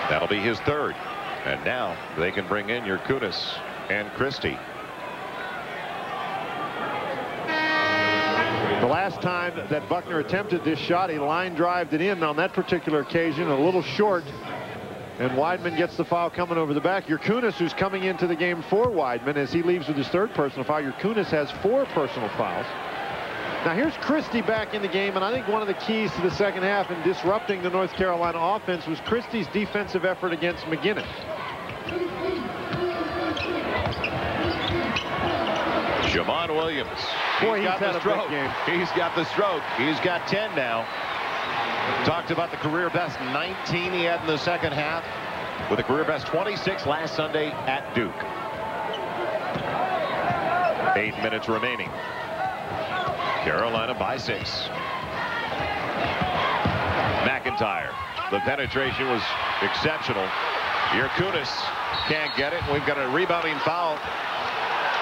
That'll be his third. And now they can bring in Jurkunas and Christie. The last time that Buckner attempted this shot, he line drived it in on that particular occasion, a little short. And Wideman gets the foul coming over the back. Jurkunas, who's coming into the game for Wideman as he leaves with his third personal foul. Jurkunas has four personal fouls. Now here's Christie back in the game, and I think one of the keys to the second half in disrupting the North Carolina offense was Christie's defensive effort against McInnis. Shammond Williams. Boy, he's, he's got the stroke. He's got the stroke. He's got 10 now. Talked about the career best 19 he had in the second half with a career best 26 last Sunday at Duke. Eight minutes remaining. Carolina by six. McIntyre. The penetration was exceptional. Jurkunas can't get it. We've got a rebounding foul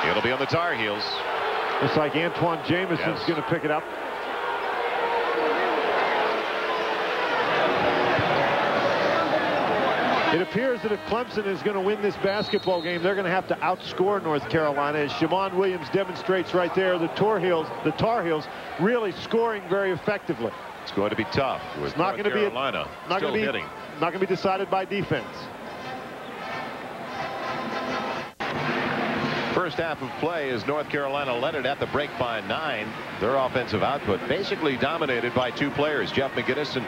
It'll be on the Tar Heels. Looks like Antawn Jamison's yes. going to pick it up. It appears that if Clemson is going to win this basketball game, they're going to have to outscore North Carolina. As Shammond Williams demonstrates right there, the Tar Heels, the Tar Heels really scoring very effectively. It's going to be tough. it's not going to be a, not going to be hitting. not going to be decided by defense. First half of play as North Carolina led it at the break by nine. Their offensive output basically dominated by two players, Jeff McInnes and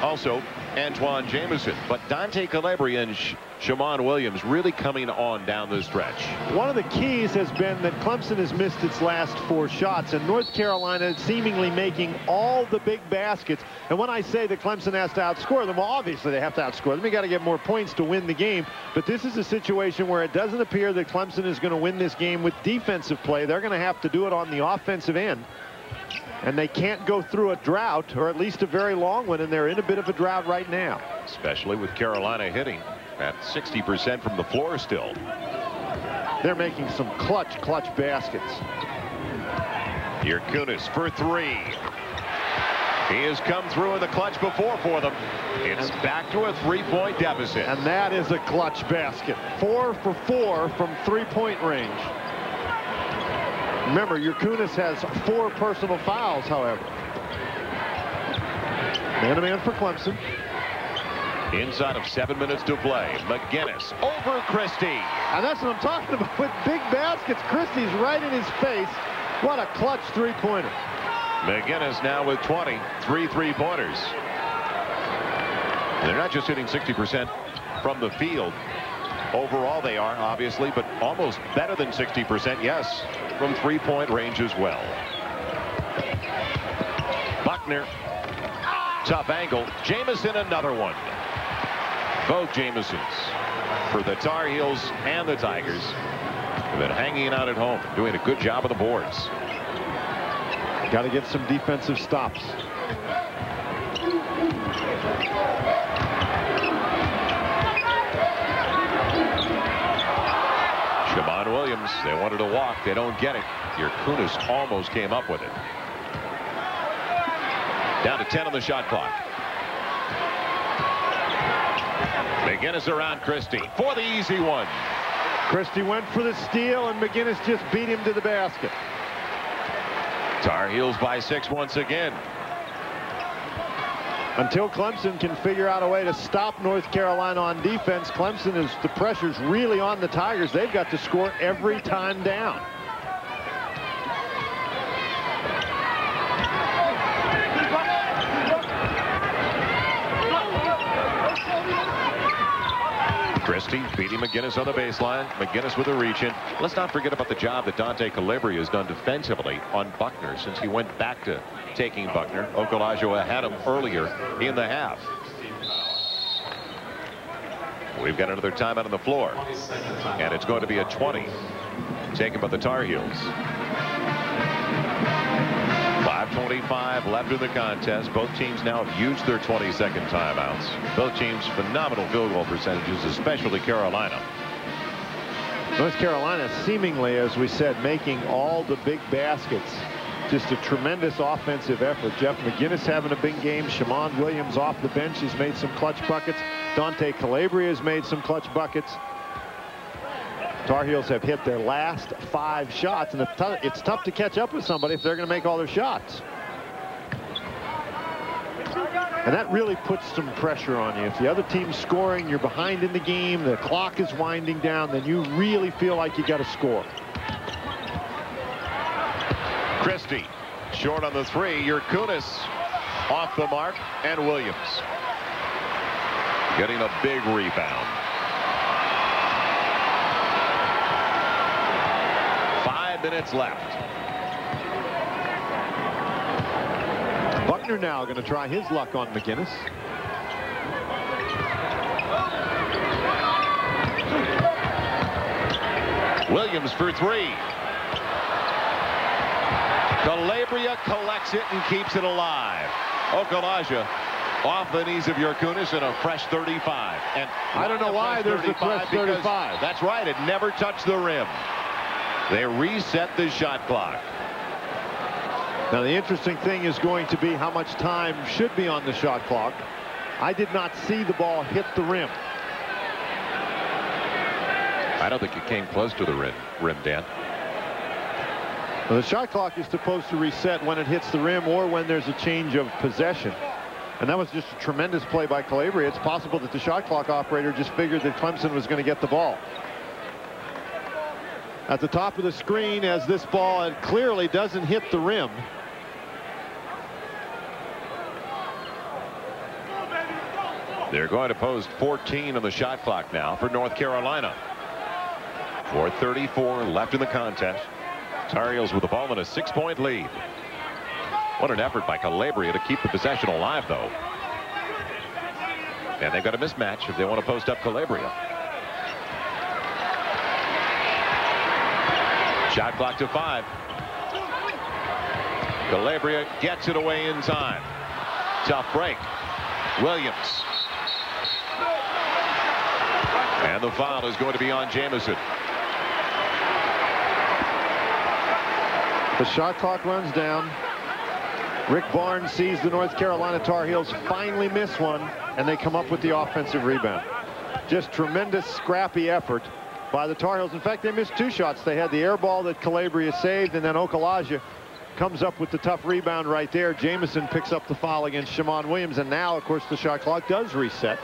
also Antawn Jamison. But Dante Calabria and Shammond Williams really coming on down the stretch. One of the keys has been that Clemson has missed its last four shots, and North Carolina seemingly making all the big baskets. And when I say that Clemson has to outscore them, well, obviously they have to outscore them. You got to get more points to win the game. But this is a situation where it doesn't appear that Clemson is going to win this game with defensive play. They're going to have to do it on the offensive end and they can't go through a drought or at least a very long one and they're in a bit of a drought right now. Especially with Carolina hitting at 60% from the floor still. They're making some clutch clutch baskets. Here Kunis for three. He has come through in the clutch before for them. It's back to a three-point deficit. And that is a clutch basket. Four for four from three-point range Remember, Jurkunas has four personal fouls, however. Man-to-man -man for Clemson. Inside of seven minutes to play. McInnis over Christie. And that's what I'm talking about with big baskets. Christie's right in his face. What a clutch three-pointer. McInnis now with 20. Three three-pointers. They're not just hitting 60% from the field. Overall, they are, obviously, but almost better than 60%, yes, from three-point range as well. Buckner, tough angle. Jamison, another one. Both Jamisons for the Tar Heels and the Tigers have been hanging out at home, doing a good job of the boards. Got to get some defensive stops. Williams, they wanted to walk. They don't get it. Jurkunas almost came up with it. Down to 10 on the shot clock. McInnis around Christie for the easy one. Christie went for the steal, and McInnis just beat him to the basket. Tar Heels by six once again. Until Clemson can figure out a way to stop North Carolina on defense, Clemson is the pressure's really on the Tigers. They've got to score every time down. Christie beating McInnis on the baseline. McInnis with a reach in. Let's not forget about the job that Dante Calabria has done defensively on Buckner since he went back to taking Buckner. Okulaja had him earlier in the half. We've got another timeout on the floor. And it's going to be a 20 taken by the Tar Heels. 5.25 left in the contest. Both teams now have used their 20-second timeouts. Both teams phenomenal field goal percentages, especially Carolina. North Carolina seemingly, as we said, making all the big baskets. Just a tremendous offensive effort. Jeff McInnis having a big game. Shammond Williams off the bench has made some clutch buckets. Dante Calabria has made some clutch buckets. Tar Heels have hit their last five shots, and it's tough to catch up with somebody if they're going to make all their shots. And that really puts some pressure on you. If the other team's scoring, you're behind in the game, the clock is winding down, then you really feel like you got to score. Christie short on the three. Jurkunas off the mark, and Williams getting a big rebound. Minutes left. Buckner now going to try his luck on McInnis. Williams for three. Calabria collects it and keeps it alive. Okulaja off the knees of Jurkunas and a fresh 35. And I don't know why there's a fresh 35. That's right. It never touched the rim. They reset the shot clock. Now the interesting thing is going to be how much time should be on the shot clock. I did not see the ball hit the rim. I don't think it came close to the rim, rim Dan. Well, the shot clock is supposed to reset when it hits the rim or when there's a change of possession. And that was just a tremendous play by Calabria. It's possible that the shot clock operator just figured that Clemson was going to get the ball at the top of the screen as this ball it clearly doesn't hit the rim. They're going to post 14 on the shot clock now for North Carolina. 4.34 left in the contest. Tar Heels with the ball in a six-point lead. What an effort by Calabria to keep the possession alive, though. And they've got a mismatch if they want to post up Calabria. Shot clock to five. Calabria gets it away in time. Tough break. Williams. And the foul is going to be on Jamison. The shot clock runs down. Rick Barnes sees the North Carolina Tar Heels finally miss one, and they come up with the offensive rebound. Just tremendous scrappy effort by the Tar Heels. In fact, they missed two shots. They had the air ball that Calabria saved, and then Okulaja comes up with the tough rebound right there. Jamison picks up the foul against Shammond Williams, and now, of course, the shot clock does reset.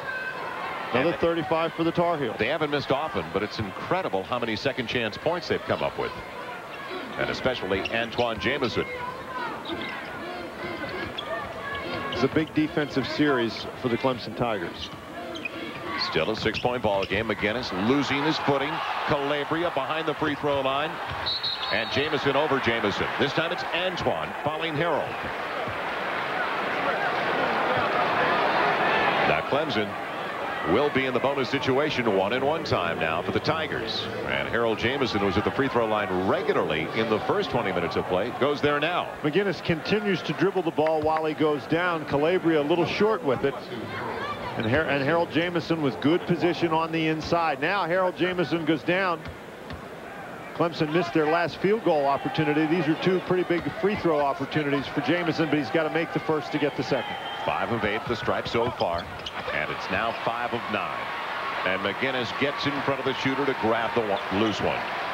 Another 35 for the Tar Heels. They haven't missed often, but it's incredible how many second chance points they've come up with. And especially Antawn Jamison. It's a big defensive series for the Clemson Tigers. Still a six-point ball game. McInnis losing his footing. Calabria behind the free throw line. And Jamison over Jamison. This time it's Antawn following Harold. Now Clemson will be in the bonus situation one and one time now for the Tigers. And Harold Jamison was at the free throw line regularly in the first 20 minutes of play. Goes there now. McInnis continues to dribble the ball while he goes down. Calabria a little short with it. And, and Harold Jamison with good position on the inside. Now Harold Jamison goes down. Clemson missed their last field goal opportunity. These are two pretty big free throw opportunities for Jamison, but he's got to make the first to get the second. Five of eight the stripe so far. And it's now five of nine. And McInnis gets in front of the shooter to grab the loose one.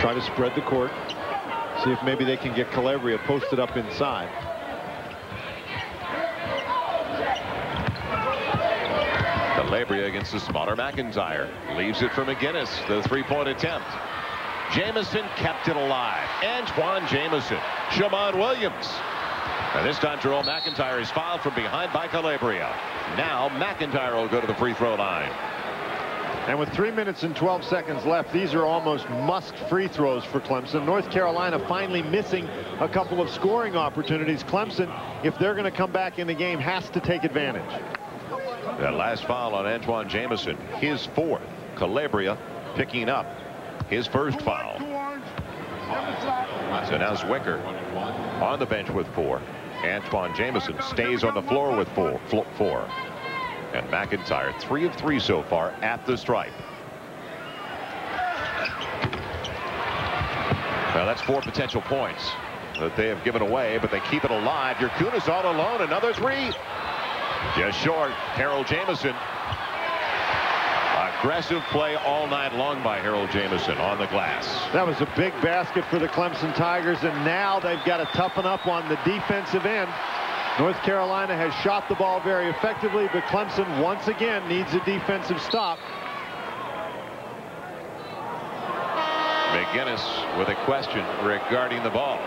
Try to spread the court. See if maybe they can get Calabria posted up inside. Calabria against the smaller McIntyre. Leaves it for McInnis. The three-point attempt. Jamison kept it alive. Antawn Jamison. Shammond Williams. And this time Jerome McIntyre is fouled from behind by Calabria. Now McIntyre will go to the free throw line. And with three minutes and 12 seconds left, these are almost must free throws for Clemson. North Carolina finally missing a couple of scoring opportunities. Clemson, if they're going to come back in the game, has to take advantage. That last foul on Antawn Jamison, his fourth. Calabria picking up his first foul. So now Zwikker on the bench with four. Antawn Jamison stays on the floor with four. four. And McIntyre, three of three so far at the stripe. Now that's four potential points that they have given away, but they keep it alive. Jurkunas all alone. Another three. Just short. Harold Jamison. Aggressive play all night long by Harold Jamison on the glass. That was a big basket for the Clemson Tigers, and now they've got to toughen up on the defensive end. North Carolina has shot the ball very effectively, but Clemson once again needs a defensive stop. McInnis with a question regarding the ball.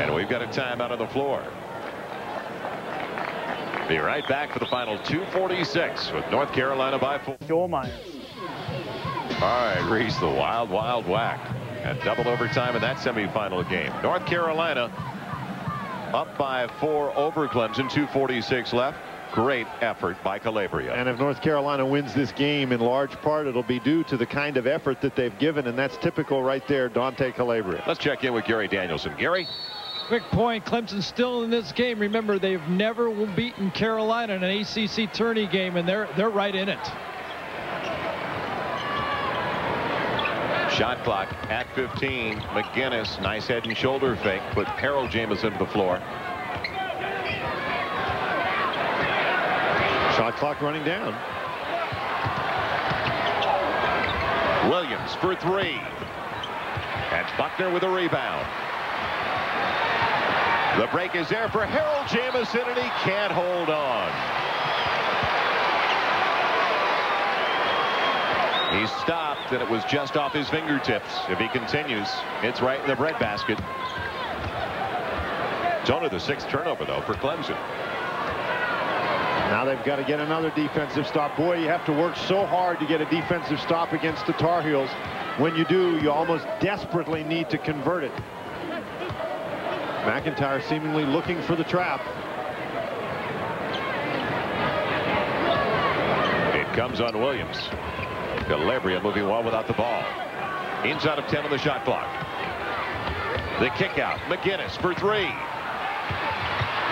And we've got a timeout on the floor. Be right back for the final 246 with North Carolina by four. Joel Myers. All right, Rece, the wild, wild whack. And double overtime in that semifinal game. North Carolina up by four over Clemson, 246 left. Great effort by Calabria. And if North Carolina wins this game in large part, it'll be due to the kind of effort that they've given, and that's typical right there, Dante Calabria. Let's check in with Gary Danielson. Gary? Quick point, Clemson still in this game. Remember, they've never beaten Carolina in an ACC tourney game, and they're, they're right in it. Shot clock at 15. McInnis, nice head and shoulder fake, put Harold Jamison to the floor. Shot clock running down. Williams for three. And Buckner with a rebound. The break is there for Harold Jamison, and he can't hold on. He stopped, and it was just off his fingertips. If he continues, it's right in the breadbasket. It's only the sixth turnover, though, for Clemson. Now they've got to get another defensive stop. Boy, you have to work so hard to get a defensive stop against the Tar Heels. When you do, you almost desperately need to convert it. McIntyre seemingly looking for the trap. It comes on Williams. Calabria moving well without the ball. Inside of 10 on the shot clock. The kick out. McInnis for three.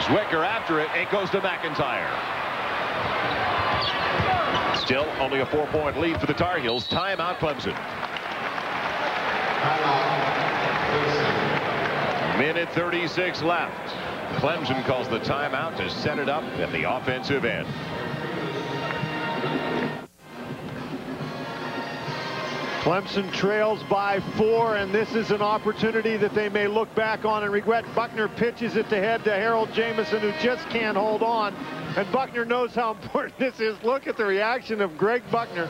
Zwikker after it. It goes to McIntyre. Still only a four-point lead for the Tar Heels. Timeout Clemson. Minute 36 left. Clemson calls the timeout to set it up at the offensive end. Clemson trails by four, and this is an opportunity that they may look back on and regret. Buckner pitches it to head to Harold Jamison, who just can't hold on. And Buckner knows how important this is. Look at the reaction of Greg Buckner.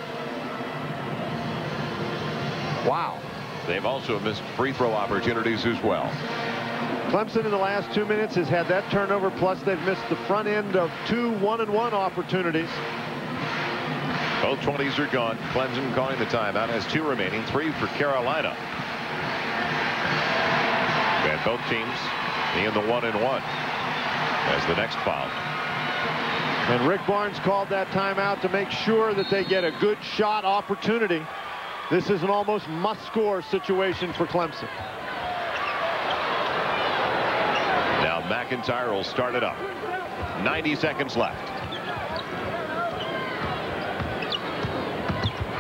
Wow. They've also missed free throw opportunities as well. Clemson in the last two minutes has had that turnover, plus they've missed the front end of two one-and-one -one opportunities. Both 20s are gone. Clemson calling the timeout. Has two remaining. Three for Carolina. And both teams in the one and one as the next foul. And Rick Barnes called that timeout to make sure that they get a good shot opportunity. This is an almost must-score situation for Clemson. Now McIntyre will start it up. 90 seconds left.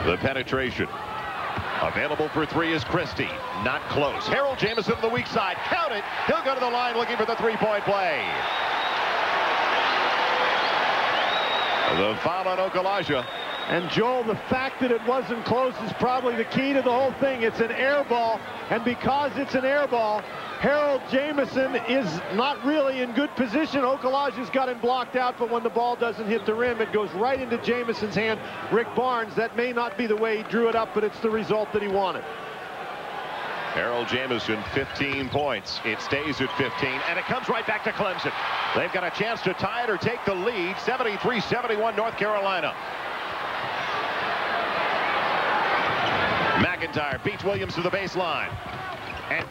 The penetration. Available for three is Christie. Not close. Harold Jamison to the weak side. Count it. He'll go to the line looking for the three-point play. The foul on Okulaja. And Joel, the fact that it wasn't close is probably the key to the whole thing. It's an air ball, and because it's an air ball, Harold Jamison is not really in good position. Okulaja's got him blocked out, but when the ball doesn't hit the rim, it goes right into Jamison's hand. Rick Barnes, that may not be the way he drew it up, but it's the result that he wanted. Harold Jamison, 15 points. It stays at 15, and it comes right back to Clemson. They've got a chance to tie it or take the lead, 73-71 North Carolina. McIntyre beats Williams to the baseline. And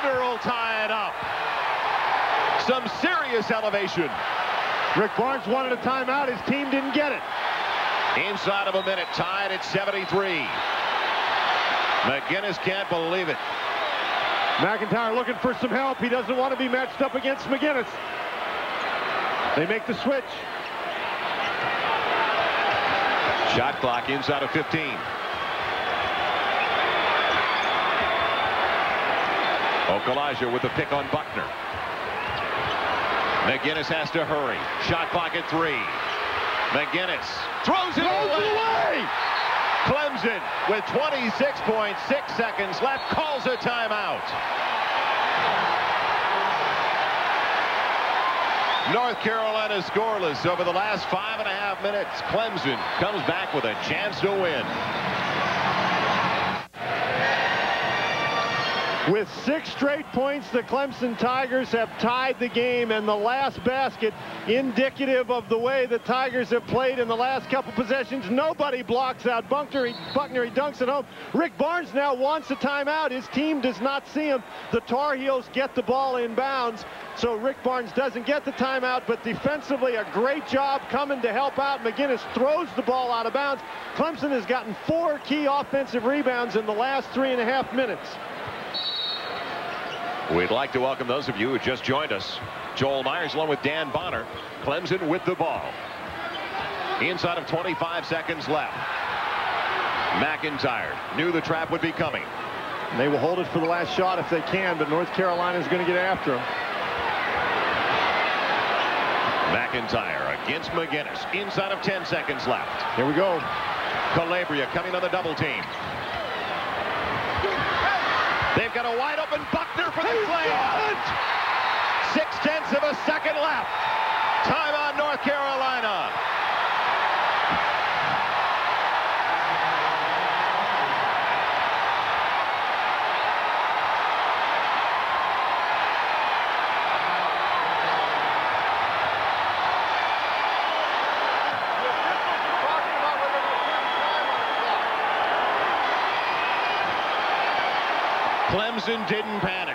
Buckner will tie it up. Some serious elevation. Rick Barnes wanted a timeout. His team didn't get it. Inside of a minute, tied at 73. McInnis can't believe it. McIntyre looking for some help. He doesn't want to be matched up against McInnis. They make the switch. Shot clock inside of 15. Okulaja with the pick on Buckner. McInnis has to hurry. Shot clock at three. McInnis throws it Throws away. away. Clemson with 26.6 seconds left calls a timeout. North Carolina scoreless over the last five and a half minutes. Clemson comes back with a chance to win. With six straight points, the Clemson Tigers have tied the game, and the last basket, indicative of the way the Tigers have played in the last couple possessions. Nobody blocks out Buckner. He, Buckner, he dunks it home. Rick Barnes now wants a timeout. His team does not see him. The Tar Heels get the ball inbounds, so Rick Barnes doesn't get the timeout, but defensively, a great job coming to help out. McInnis throws the ball out of bounds. Clemson has gotten four key offensive rebounds in the last three and a half minutes. We'd like to welcome those of you who just joined us. Joel Myers along with Dan Bonner. Clemson with the ball. Inside of 25 seconds left. McIntyre knew the trap would be coming. They will hold it for the last shot if they can, but North Carolina is going to get after him. McIntyre against McInnis. Inside of 10 seconds left. Here we go. Calabria coming on the double team. They've got a wide open Buckner for the slam. Six tenths of a second left. Time on North Carolina. Clemson didn't panic.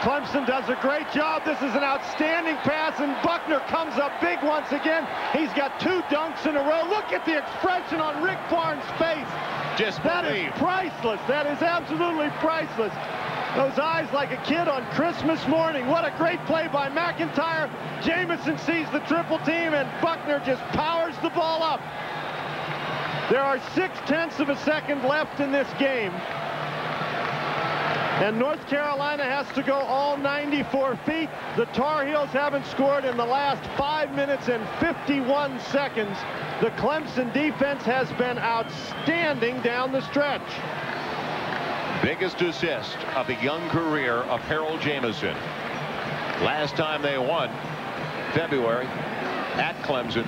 Clemson does a great job. This is an outstanding pass, and Buckner comes up big once again. He's got two dunks in a row. Look at the expression on Rick Barnes' face. Just That is priceless. That is absolutely priceless. Those eyes like a kid on Christmas morning. What a great play by McIntyre. Jamison sees the triple team, and Buckner just powers the ball up. There are six tenths of a second left in this game. And North Carolina has to go all 94 feet. The Tar Heels haven't scored in the last five minutes and 51 seconds. The Clemson defense has been outstanding down the stretch. Biggest assist of the young career of Harold Jamison. Last time they won, February, at Clemson.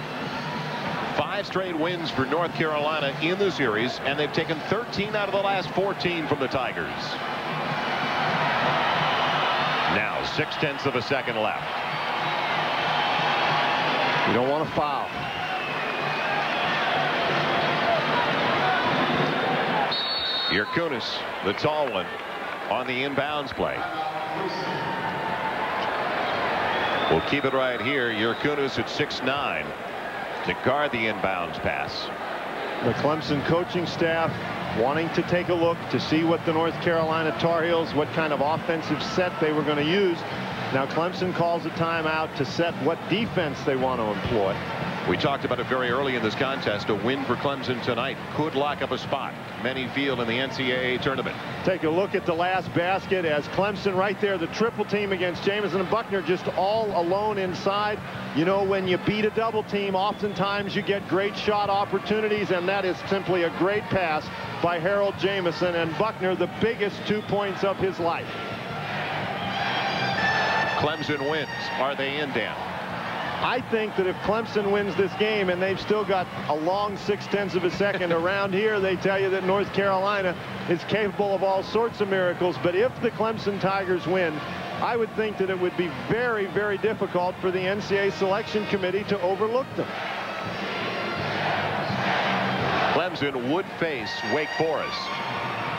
Five straight wins for North Carolina in the series, and they've taken 13 out of the last 14 from the Tigers. Now, six tenths of a second left. You don't want to foul. Jurkunas, the tall one, on the inbounds play. We'll keep it right here. Jurkunas at 6'9 to guard the inbounds pass. The Clemson coaching staff wanting to take a look to see what the North Carolina Tar Heels, what kind of offensive set they were going to use. Now Clemson calls a timeout to set what defense they want to employ. We talked about it very early in this contest. A win for Clemson tonight could lock up a spot. Many field in the NCAA tournament. Take a look at the last basket as Clemson right there, the triple team against Jamison and Buckner just all alone inside. You know, when you beat a double team, oftentimes you get great shot opportunities, and that is simply a great pass by Harold Jamison and Buckner, the biggest two points of his life. Clemson wins. Are they in, Dan? I think that if Clemson wins this game and they've still got a long six tenths of a second around here, they tell you that North Carolina is capable of all sorts of miracles. But if the Clemson Tigers win, I would think that it would be very, very difficult for the NCAA selection committee to overlook them. Clemson would face Wake Forest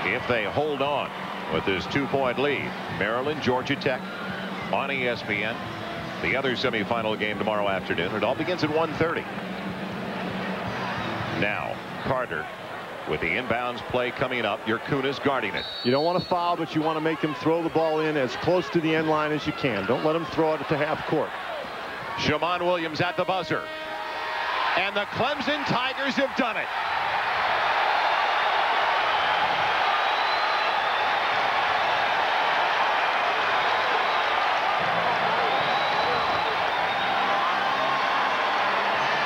if they hold on with this two-point lead. Maryland, Georgia Tech on ESPN the other semifinal game tomorrow afternoon. It all begins at 1.30. Now, Carter with the inbounds play coming up. Jurkunas guarding it. You don't want to foul, but you want to make him throw the ball in as close to the end line as you can. Don't let him throw it at the half court. Shammond Williams at the buzzer. And the Clemson Tigers have done it.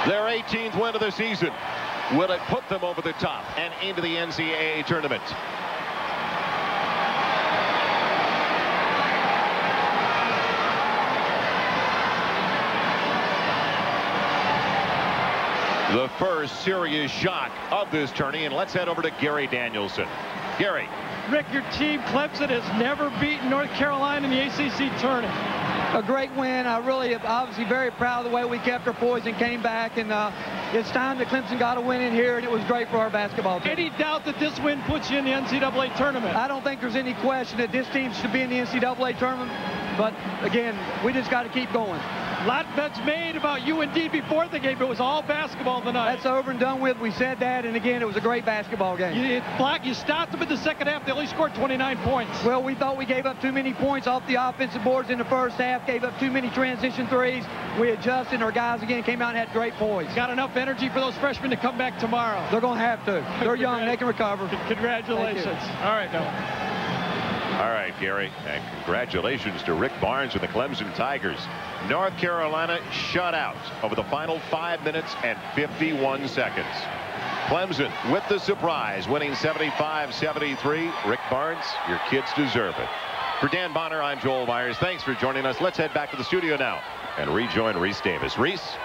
Their 18th win of the season. Will it put them over the top and into the NCAA tournament? The first serious shock of this tourney, and let's head over to Gary Danielson. Gary. Rick, your team, Clemson, has never beaten North Carolina in the ACC tournament a great win. I really obviously very proud of the way we kept our poise and came back. And uh, it's time that Clemson got a win in here, and it was great for our basketball team. Any doubt that this win puts you in the NCAA tournament? I don't think there's any question that this team should be in the NCAA tournament. But again, we just got to keep going. Lot bets made about you indeed before the game. It was all basketball tonight. That's over and done with. We said that, and again, it was a great basketball game. You, Black, you stopped them in the second half. They only scored 29 points. Well, we thought we gave up too many points off the offensive boards in the first half, gave up too many transition threes. We adjusted, our guys again came out and had great poise. Got enough energy for those freshmen to come back tomorrow. They're going to have to. They're young. They can recover. Congratulations. All right, Noah. All right, Gary, and congratulations to Rick Barnes and the Clemson Tigers. North Carolina shut out over the final five minutes and 51 seconds. Clemson with the surprise, winning 75-73. Rick Barnes, your kids deserve it. For Dan Bonner, I'm Joel Myers. Thanks for joining us. Let's head back to the studio now and rejoin Rece Davis. Rece?